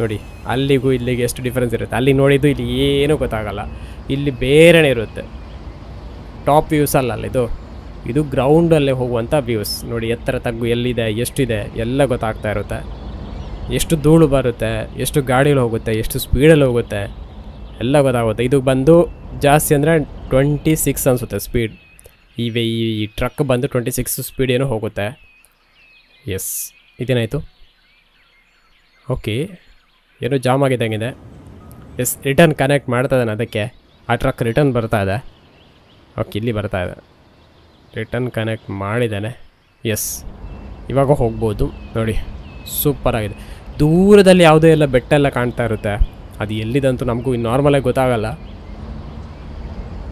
ನೋಡಿ, ಅಲ್ಲಿಗೂ ಇಲ್ಲಿಗೆ ಎಷ್ಟು ಡಿಫ್ರೆನ್ಸ್ ಇರುತ್ತೆ. ಅಲ್ಲಿ ನೋಡಿದ್ದು ಇಲ್ಲಿ ಏನೂ ಗೊತ್ತಾಗಲ್ಲ. ಇಲ್ಲಿ ಬೇರೆನೇ ಇರುತ್ತೆ. ಟಾಪ್ ವ್ಯೂಸ್ ಅಲ್ಲ ಅಲ್ಲ ಇದು. ಇದು ಗ್ರೌಂಡಲ್ಲೇ ಹೋಗುವಂಥ ವ್ಯೂಸ್ ನೋಡಿ, ಎತ್ತರ ತಗ್ಗು ಎಲ್ಲಿದೆ, ಎಷ್ಟಿದೆ, ಎಲ್ಲ ಗೊತ್ತಾಗ್ತಾ ಇರುತ್ತೆ. ಎಷ್ಟು ಧೂಳು ಬರುತ್ತೆ, ಎಷ್ಟು ಗಾಡಿಗಳು ಹೋಗುತ್ತೆ, ಎಷ್ಟು ಸ್ಪೀಡಲ್ಲಿ ಹೋಗುತ್ತೆ, ಎಲ್ಲ ಗೊತ್ತಾಗುತ್ತೆ. ಇದು ಬಂದು ಜಾಸ್ತಿ ಅಂದರೆ ಟ್ವೆಂಟಿ ಸಿಕ್ಸ್ ಅನಿಸುತ್ತೆ ಸ್ಪೀಡ್ ಈ ಈ ಟ್ರಕ್ ಬಂದು ಟ್ವೆಂಟಿ ಸಿಕ್ಸ್ ಸ್ಪೀಡ್ ಏನೋ ಹೋಗುತ್ತೆ. ಎಸ್ ಇದೇನಾಯಿತು? ಓಕೆ ಏನೋ ಜಾಮ್ ಆಗಿದ್ದಂಗಿದೆ. ಎಸ್ ರಿಟರ್ನ್ ಕನೆಕ್ಟ್ ಮಾಡ್ತಾ ಇದ್ದಾನೆ ಅದಕ್ಕೆ. ಆ ಟ್ರಕ್ ರಿಟರ್ನ್ ಬರ್ತಾ ಇದೆ. ಓಕೆ ಇಲ್ಲಿ ಬರ್ತಾ ಇದೆ. ರಿಟರ್ನ್ ಕನೆಕ್ಟ್ ಮಾಡಿದ್ದಾನೆ. ಎಸ್ ಇವಾಗ ಹೋಗ್ಬೋದು. ನೋಡಿ ಸೂಪರ್ ಆಗಿದೆ. ದೂರದಲ್ಲಿ ಯಾವುದೇ ಎಲ್ಲ ಬೆಟ್ಟ ಎಲ್ಲ ಕಾಣ್ತಾ ಇರುತ್ತೆ. ಅದು ಎಲ್ಲಿದಂತೂ ನಮಗೂ ನಾರ್ಮಲಾಗಿ ಗೊತ್ತಾಗಲ್ಲ.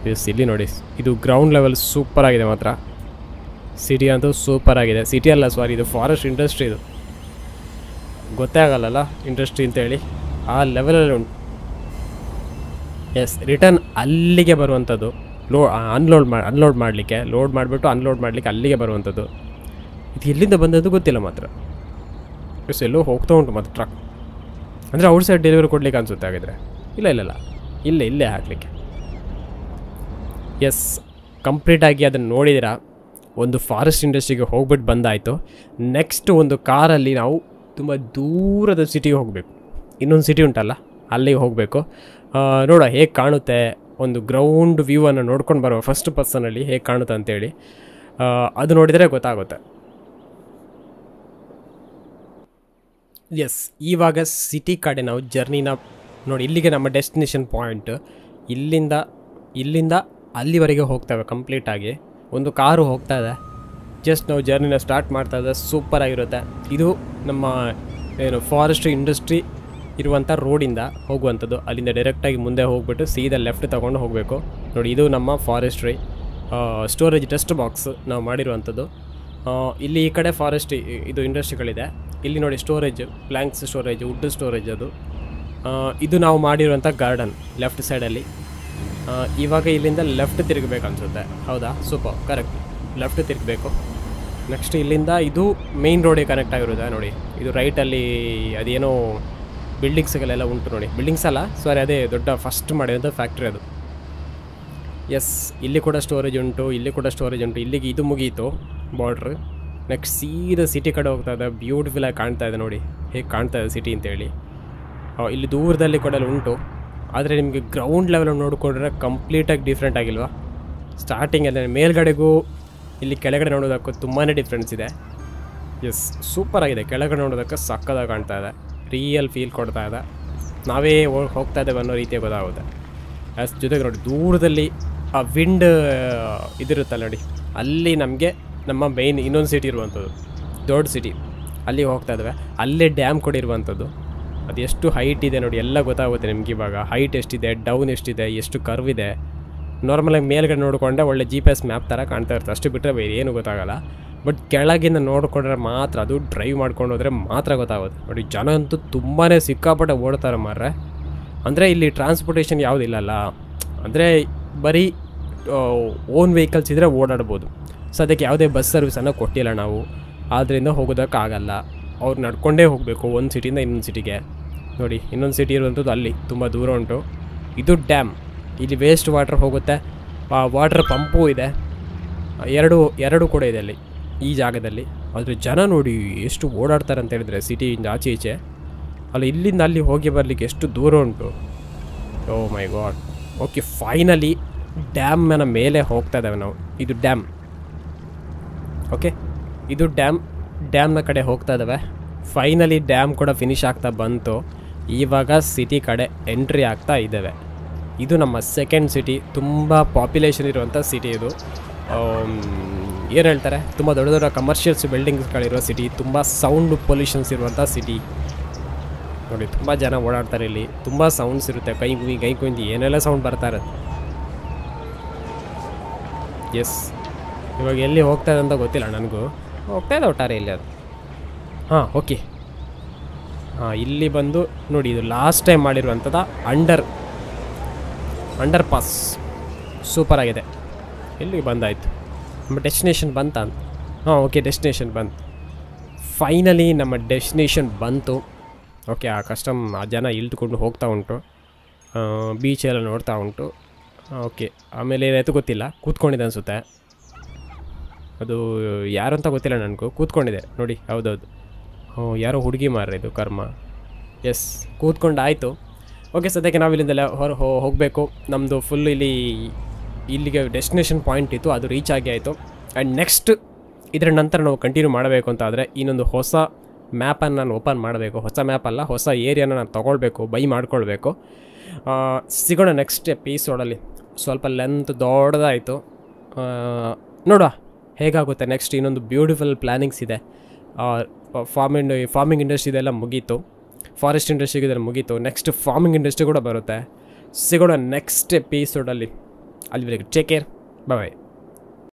ಎಸ್ ಇಲ್ಲಿ ನೋಡಿ. ಇದು ಗ್ರೌಂಡ್ ಲೆವೆಲ್ ಸೂಪರ್ ಆಗಿದೆ ಮಾತ್ರ. ಸಿಟಿ ಅಂತೂ ಸೂಪರ್ ಆಗಿದೆ. ಸಿಟಿ ಅಲ್ಲ ಸಾರಿ ಇದು ಫಾರೆಸ್ಟ್ ಇಂಡಸ್ಟ್ರಿ ಇದು. ಗೊತ್ತೇ ಆಗಲ್ಲಲ್ಲ ಇಂಡಸ್ಟ್ರಿ ಅಂತೇಳಿ. ಆ ಲೆವೆಲಲ್ಲಿ ಉಂಟು. ಎಸ್ ರಿಟರ್ನ್ ಅಲ್ಲಿಗೆ ಬರುವಂಥದ್ದು. ಲೋ ಅನ್ಲೋಡ್ ಮಾಡಿ ಅನ್ಲೋಡ್ ಮಾಡಲಿಕ್ಕೆ ಲೋಡ್ ಮಾಡಿಬಿಟ್ಟು ಅನ್ಲೋಡ್ ಮಾಡಲಿಕ್ಕೆ ಅಲ್ಲಿಗೆ ಬರುವಂಥದ್ದು. ಇದು ಎಲ್ಲಿಂದ ಬಂದದ್ದು ಗೊತ್ತಿಲ್ಲ ಮಾತ್ರ. ಎಸ್ ಎಲ್ಲೋ ಹೋಗ್ತಾ ಉಂಟು ಮತ್ತು ಟ್ರಕ್ ಅಂದರೆ ಔಟ್ ಸೈಡ್ ಡೆಲಿವರಿ ಕೊಡಲಿಕ್ಕೆ ಅನಿಸುತ್ತೆ ಹಾಗಿದ್ರೆ. ಇಲ್ಲ ಇಲ್ಲ ಇಲ್ಲ. ಇಲ್ಲೇ ಇಲ್ಲೇ ಹಾಕಲಿಕ್ಕೆ. ಎಸ್ ಕಂಪ್ಲೀಟಾಗಿ ಅದನ್ನು ನೋಡಿದಿರ ಒಂದು ಫಾರೆಸ್ಟ್ ಇಂಡಸ್ಟ್ರಿಗೆ ಹೋಗ್ಬಿಟ್ಟು ಬಂದಾಯಿತು. ನೆಕ್ಸ್ಟ್ ಒಂದು ಕಾರಲ್ಲಿ ನಾವು ತುಂಬ ದೂರದ ಸಿಟಿಗೆ ಹೋಗಬೇಕು. ಇನ್ನೊಂದು ಸಿಟಿ ಉಂಟಲ್ಲ ಅಲ್ಲಿಗೆ ಹೋಗಬೇಕು. ನೋಡ, ಹೇಗೆ ಕಾಣುತ್ತೆ? ಒಂದು ಗ್ರೌಂಡ್ ವ್ಯೂವನ್ನು ನೋಡ್ಕೊಂಡು ಬರುವ ಫಸ್ಟ್ ಪರ್ಸನಲ್ಲಿ ಹೇಗೆ ಕಾಣುತ್ತೆ ಅಂತೇಳಿ. ಅದು ನೋಡಿದರೆ ಗೊತ್ತಾಗುತ್ತೆ. ಎಸ್ ಇವಾಗ ಸಿಟಿ ಕಡೆ ನಾವು ಜರ್ನಿನ ನೋಡಿ, ಇಲ್ಲಿಗೆ ನಮ್ಮ ಡೆಸ್ಟಿನೇಷನ್ ಪಾಯಿಂಟ್ ಇಲ್ಲಿಂದ ಇಲ್ಲಿಂದ ಅಲ್ಲಿವರೆಗೆ ಹೋಗ್ತೇವೆ ಕಂಪ್ಲೀಟಾಗಿ ಒಂದು ಕಾರು ಹೋಗ್ತಾ ಇದೆ. ಜಸ್ಟ್ ನಾವು ಜರ್ನಿನ ಸ್ಟಾರ್ಟ್ ಮಾಡ್ತಾ ಇದ್ದೆ ಸೂಪರ್ ಆಗಿರುತ್ತೆ. ಇದು ನಮ್ಮ, ಏನು ಫಾರೆಸ್ಟ್ ಇಂಡಸ್ಟ್ರಿ ಇರುವಂಥ ರೋಡಿಂದ ಹೋಗುವಂಥದ್ದು. ಅಲ್ಲಿಂದ ಡೈರೆಕ್ಟಾಗಿ ಮುಂದೆ ಹೋಗ್ಬಿಟ್ಟು ಸೀದಾ ಲೆಫ್ಟ್ ತೊಗೊಂಡು ಹೋಗಬೇಕು. ನೋಡಿ, ಇದು ನಮ್ಮ ಫಾರೆಸ್ಟ್ರಿ ಸ್ಟೋರೇಜ್ ಟೆಸ್ಟ್ ಬಾಕ್ಸ್ ನಾವು ಮಾಡಿರುವಂಥದ್ದು. ಇಲ್ಲಿ ಈ ಕಡೆ ಫಾರೆಸ್ಟ್ರಿ ಇದು ಇಂಡಸ್ಟ್ರಿಗಳಿದೆ ಇಲ್ಲಿ ನೋಡಿ storage planks storage wood storage ಅದು. ಇದು ನಾವು ಮಾಡಿರುವಂಥ ಗಾರ್ಡನ್ ಲೆಫ್ಟ್ ಸೈಡಲ್ಲಿ ಇವಾಗ ಇಲ್ಲಿಂದ ಲೆಫ್ಟ್ ತಿರುಗಬೇಕು ಅನಿಸುತ್ತೆ. ಹೌದಾ? ಸೂಪರ್ ಕರೆಕ್ಟ್ ಲೆಫ್ಟ್ ತಿರುಗಬೇಕು. ನೆಕ್ಸ್ಟ್ ಇಲ್ಲಿಂದ ಇದು ಮೇಯ್ನ್ ರೋಡಿಗೆ ಕನೆಕ್ಟ್ ಆಗಿರುತ್ತೆ ನೋಡಿ. ಇದು ರೈಟಲ್ಲಿ ಅದೇನೋ ಬಿಲ್ಡಿಂಗ್ಸ್ಗಳೆಲ್ಲ ಉಂಟು ನೋಡಿ. ಬಿಲ್ಡಿಂಗ್ಸ್ ಅಲ್ಲ? ಸಾರಿ ಅದೇ ದೊಡ್ಡ ಫಸ್ಟ್ ಮಾಡಿರೋಂಥ ಫ್ಯಾಕ್ಟ್ರಿ ಅದು. ಎಸ್ ಇಲ್ಲಿ ಕೂಡ ಸ್ಟೋರೇಜ್ ಉಂಟು, ಇಲ್ಲಿ ಕೂಡ ಸ್ಟೋರೇಜ್ ಉಂಟು. ಇಲ್ಲಿಗೆ ಇದು ಮುಗೀತು ಬಾರ್ಡ್ರ್ ನೆಕ್ಸ್ಟ್ ಸೀದಾ ಸಿಟಿ ಕಡೆ ಹೋಗ್ತಾ ಇದೆ. ಬ್ಯೂಟಿಫುಲ್ಲಾಗಿ ಕಾಣ್ತಾ ಇದೆ ನೋಡಿ. ಹೇಗೆ ಕಾಣ್ತಾ ಇದೆ ಸಿಟಿ ಅಂತೇಳಿ. ಇಲ್ಲಿ ದೂರದಲ್ಲಿ ಕೂಡ ಉಂಟು. ಆದರೆ ನಿಮಗೆ ಗ್ರೌಂಡ್ ಲೆವೆಲ್ ನೋಡಿಕೊಂಡ್ರೆ ಕಂಪ್ಲೀಟಾಗಿ ಡಿಫ್ರೆಂಟ್ ಆಗಿಲ್ವಾ? ಸ್ಟಾರ್ಟಿಂಗಲ್ಲಿ ಮೇಲ್ಗಡೆಗೂ ಇಲ್ಲಿ ಕೆಳಗಡೆ ನೋಡೋದಕ್ಕೂ ತುಂಬಾ ಡಿಫ್ರೆನ್ಸ್ ಇದೆ. ಎಸ್ ಸೂಪರ್ ಆಗಿದೆ. ಕೆಳಗಡೆ ನೋಡೋದಕ್ಕೆ ಸಕ್ಕದಾಗಿ ಕಾಣ್ತಾ ಇದೆ. ರಿಯಲ್ ಫೀಲ್ ಕೊಡ್ತಾ ಇದೆ. ನಾವೇ ಹೋಗ್ತಾ ಇದ್ದೇವೆ ಅನ್ನೋ ರೀತಿಯ ಗೊತ್ತಾಗುತ್ತೆ. ಅಸ್ ಜೊತೆಗೆ ನೋಡಿ, ದೂರದಲ್ಲಿ ಆ ವಿಂಡ್ ಇದಿರುತ್ತಲ್ಲ ನೋಡಿ, ಅಲ್ಲಿ ನಮಗೆ ನಮ್ಮ ಮೈನ್ ಇನ್ನೊಂದು ಸಿಟಿ ಇರುವಂಥದ್ದು, ದೊಡ್ಡ ಸಿಟಿ ಅಲ್ಲಿ ಹೋಗ್ತಾ ಇದ್ದಾವೆ. ಅಲ್ಲೇ ಡ್ಯಾಮ್ ಕೂಡ ಇರುವಂಥದ್ದು. ಅದು ಎಷ್ಟು ಹೈಟ್ ಇದೆ ನೋಡಿ, ಎಲ್ಲ ಗೊತ್ತಾಗುತ್ತೆ ನಿಮ್ಗೆ ಇವಾಗ. ಹೈಟ್ ಎಷ್ಟಿದೆ ಡೌನ್ ಎಷ್ಟಿದೆ, ಎಷ್ಟು ಕರ್ವ್ ಇದೆ. ನಾರ್ಮಲಾಗಿ ಮೇಲ್ಗಡೆ ನೋಡಿಕೊಂಡೆ ಒಳ್ಳೆ ಜಿ ಪಿ ಎಸ್ ಮ್ಯಾಪ್ ಥರ ಕಾಣ್ತಾ ಇರುತ್ತೆ. ಅಷ್ಟು ಬಿಟ್ಟರೆ ಬೇರೆ ಏನು ಗೊತ್ತಾಗಲ್ಲ. ಬಟ್ ಕೆಳಗಿಂದ ನೋಡಿಕೊಂಡ್ರೆ ಮಾತ್ರ ಅದು ಡ್ರೈವ್ ಮಾಡ್ಕೊಂಡು ಹೋದರೆ ಮಾತ್ರ ಗೊತ್ತಾಗುತ್ತೆ. ನೋಡಿ, ಜನ ಅಂತೂ ತುಂಬಾ ಸಿಕ್ಕಾಪಟ್ಟೆ ಓಡ್ತಾರೆ ಮಾರ್ರೆ. ಅಂದರೆ ಇಲ್ಲಿ ಟ್ರಾನ್ಸ್ಪೋರ್ಟೇಷನ್ ಯಾವುದಿಲ್ಲಲ್ಲ ಅಂದರೆ ಬರೀ ಓನ್ ವೆಹಿಕಲ್ಸ್ ಇದ್ದರೆ ಓಡಾಡ್ಬೋದು. ಸೊ ಅದಕ್ಕೆ ಯಾವುದೇ ಬಸ್ ಸರ್ವಿಸನ್ನು ಕೊಟ್ಟಿಲ್ಲ ನಾವು. ಆದ್ದರಿಂದ ಹೋಗೋದಕ್ಕಾಗಲ್ಲ. ಅವ್ರು ನಡ್ಕೊಂಡೇ ಹೋಗಬೇಕು ಒಂದು ಸಿಟಿಯಿಂದ ಇನ್ನೊಂದು ಸಿಟಿಗೆ ನೋಡಿ, ಇನ್ನೊಂದು ಸಿಟಿ ಇರುವಂಥದ್ದು ಅಲ್ಲಿ, ತುಂಬ ದೂರ ಉಂಟು. ಇದು ಡ್ಯಾಮ್ ಇಲ್ಲಿ ವೇಸ್ಟ್ ವಾಟರ್ ಹೋಗುತ್ತೆ. ವಾಟರ್ ಪಂಪು ಇದೆ. ಎರಡು ಎರಡು ಕೂಡ ಇದೆ ಅಲ್ಲಿ, ಈ ಜಾಗದಲ್ಲಿ. ಆದರೆ ಜನ ನೋಡಿ ಎಷ್ಟು ಓಡಾಡ್ತಾರೆ ಅಂತ ಹೇಳಿದರೆ ಸಿಟಿಯಿಂದ ಆಚೆ ಈಚೆ. ಅಲ್ಲಿ, ಇಲ್ಲಿಂದ ಅಲ್ಲಿ ಹೋಗಿ ಬರಲಿಕ್ಕೆ ಎಷ್ಟು ದೂರ ಉಂಟು. Oh my god okay finally ಡ್ಯಾಮ್ನ ಮೇಲೆ ಹೋಗ್ತಾ ಇದ್ದಾವೆ ನಾವು. ಇದು ಡ್ಯಾಮ್ ಓಕೆ ಇದು ಡ್ಯಾಮ್ ಡ್ಯಾಮ್ನ ಕಡೆ ಹೋಗ್ತಾ ಇದ್ದಾವೆ. ಫೈನಲಿ ಡ್ಯಾಮ್ ಕೂಡ ಫಿನಿಶ್ ಆಗ್ತಾ ಬಂತು. ಇವಾಗ ಸಿಟಿ ಕಡೆ ಎಂಟ್ರಿ ಆಗ್ತಾ ಇದ್ದೇವೆ. ಇದು ನಮ್ಮ ಸೆಕೆಂಡ್ ಸಿಟಿ, ತುಂಬ ಪಾಪ್ಯುಲೇಷನ್ ಇರುವಂಥ ಸಿಟಿ ಇದು. ಏನು ಹೇಳ್ತಾರೆ? ತುಂಬ ದೊಡ್ಡ ದೊಡ್ಡ ಕಮರ್ಷಿಯಲ್ಸ್ ಬಿಲ್ಡಿಂಗ್ಸ್ಗಳಿರೋ ಸಿಟಿ, ತುಂಬ ಸೌಂಡ್ ಪೊಲ್ಯೂಷನ್ಸ್ ಇರುವಂಥ ಸಿಟಿ. ನೋಡಿ, ತುಂಬ ಜನ ಓಡಾಡ್ತಾರೆ ಇಲ್ಲಿ. ತುಂಬ ಸೌಂಡ್ಸ್ ಇರುತ್ತೆ. ಕೈ ಕುಯ್ ಕೈ ಕುಯ್ದು ಏನೆಲ್ಲ ಸೌಂಡ್ ಬರ್ತಾ ಎಸ್ ಇವಾಗ ಎಲ್ಲಿ ಹೋಗ್ತಾ ಇದೆ ಅಂತ ಗೊತ್ತಿಲ್ಲ ನನಗೂ. ಹೋಗ್ತಾ ಇದೆ ಒಟ್ಟಾರೆ ಇಲ್ಲಿ ಅದು. ಹಾಂ ಓಕೆ ಇಲ್ಲಿ ಬಂದು ನೋಡಿ, ಇದು ಲಾಸ್ಟ್ ಟೈಮ್ ಮಾಡಿರುವಂಥದ್ದು ಅಂಡರ್ ಅಂಡರ್ ಪಾಸ್ ಸೂಪರ್ ಆಗಿದೆ. ಇಲ್ಲಿಗೆ ಬಂದಾಯಿತು? ನಮ್ಮ ಡೆಸ್ಟಿನೇಷನ್ ಬಂತ? ಅಂತ ಹಾಂ ಓಕೆ ಡೆಸ್ಟಿನೇಷನ್ ಬಂತು. ಫೈನಲಿ ನಮ್ಮ ಡೆಸ್ಟಿನೇಷನ್ ಬಂತು. ಓಕೆ ಆ ಕಸ್ಟಮ್ ಆ ಜನ ಇಳಿದುಕೊಂಡು ಹೋಗ್ತಾ ಉಂಟು. ಬೀಚೆಲ್ಲ ನೋಡ್ತಾ ಉಂಟು. ಓಕೆ ಆಮೇಲೆ ಏನಾಯ್ತು ಗೊತ್ತಿಲ್ಲ. ಕೂತ್ಕೊಂಡಿದೆ ಅನಿಸುತ್ತೆ. ಅದು ಯಾರು ಅಂತ ಗೊತ್ತಿಲ್ಲ ನನಗೂ. ಕೂತ್ಕೊಂಡಿದೆ ನೋಡಿ, ಹೌದೌದು. ಹ್ಞೂ ಯಾರೋ ಹುಡುಗಿ ಮಾರ್ರೆ ಇದು, ಕರ್ಮ. ಎಸ್ ಕೂತ್ಕೊಂಡು ಆಯಿತು ಓಕೆ ಸದ್ಯಕ್ಕೆ ನಾವು ಇಲ್ಲಿಂದೆಲ್ಲ ಹೊರ ಹೋಗಬೇಕು. ನಮ್ಮದು ಫುಲ್ ಇಲ್ಲಿ, ಇಲ್ಲಿಗೆ ಡೆಸ್ಟಿನೇಷನ್ ಪಾಯಿಂಟ್ ಇತ್ತು, ಅದು ರೀಚ್ ಆಗಿ ಆಯಿತು. ಆ್ಯಂಡ್ ನೆಕ್ಸ್ಟ್ ಇದರ ನಂತರ ನಾವು ಕಂಟಿನ್ಯೂ ಮಾಡಬೇಕು ಅಂತ ಆದರೆ ಇನ್ನೊಂದು ಹೊಸ ಮ್ಯಾಪನ್ನು ನಾನು ಓಪನ್ ಮಾಡಬೇಕು. ಹೊಸ ಮ್ಯಾಪ್ ಅಲ್ಲ, ಹೊಸ ಏರಿಯಾನ ನಾನು ತೊಗೊಳ್ಬೇಕು ಬೈ ಮಾಡ್ಕೊಳ್ಬೇಕು. ಸಿಗೋಣ ನೆಕ್ಸ್ಟ್ ಎಪಿಸೋಡಲ್ಲಿ ಸ್ವಲ್ಪ ಲೆಂತ್ ದೊಡ್ಡದಾಯಿತು. ನೋಡುವ, ಹೇಗಾಗುತ್ತೆ? ನೆಕ್ಸ್ಟ್ ಇನ್ನೊಂದು ಬ್ಯೂಟಿಫುಲ್ ಪ್ಲ್ಯಾನಿಂಗ್ಸ್ ಇದೆ. ಫಾರ್ಮಿಂಗ್ ಫಾರ್ಮಿಂಗ್ ಇಂಡಸ್ಟ್ರಿ ಇದೆಲ್ಲ ಮುಗೀತು. ಫಾರೆಸ್ಟ್ ಇಂಡಸ್ಟ್ರಿಗೆ ಇದೆಲ್ಲ ಮುಗೀತು. ನೆಕ್ಸ್ಟ್ ಫಾರ್ಮಿಂಗ್ ಇಂಡಸ್ಟ್ರಿ ಕೂಡ ಬರುತ್ತೆ. ಸಿಗೋಣ ನೆಕ್ಸ್ಟ್ ಎಪಿಸೋಡಲ್ಲಿ ಅಲ್ಲಿವರೆಗೆ ಟೇಕ್ ಕೇರ್ ಬಾಯ್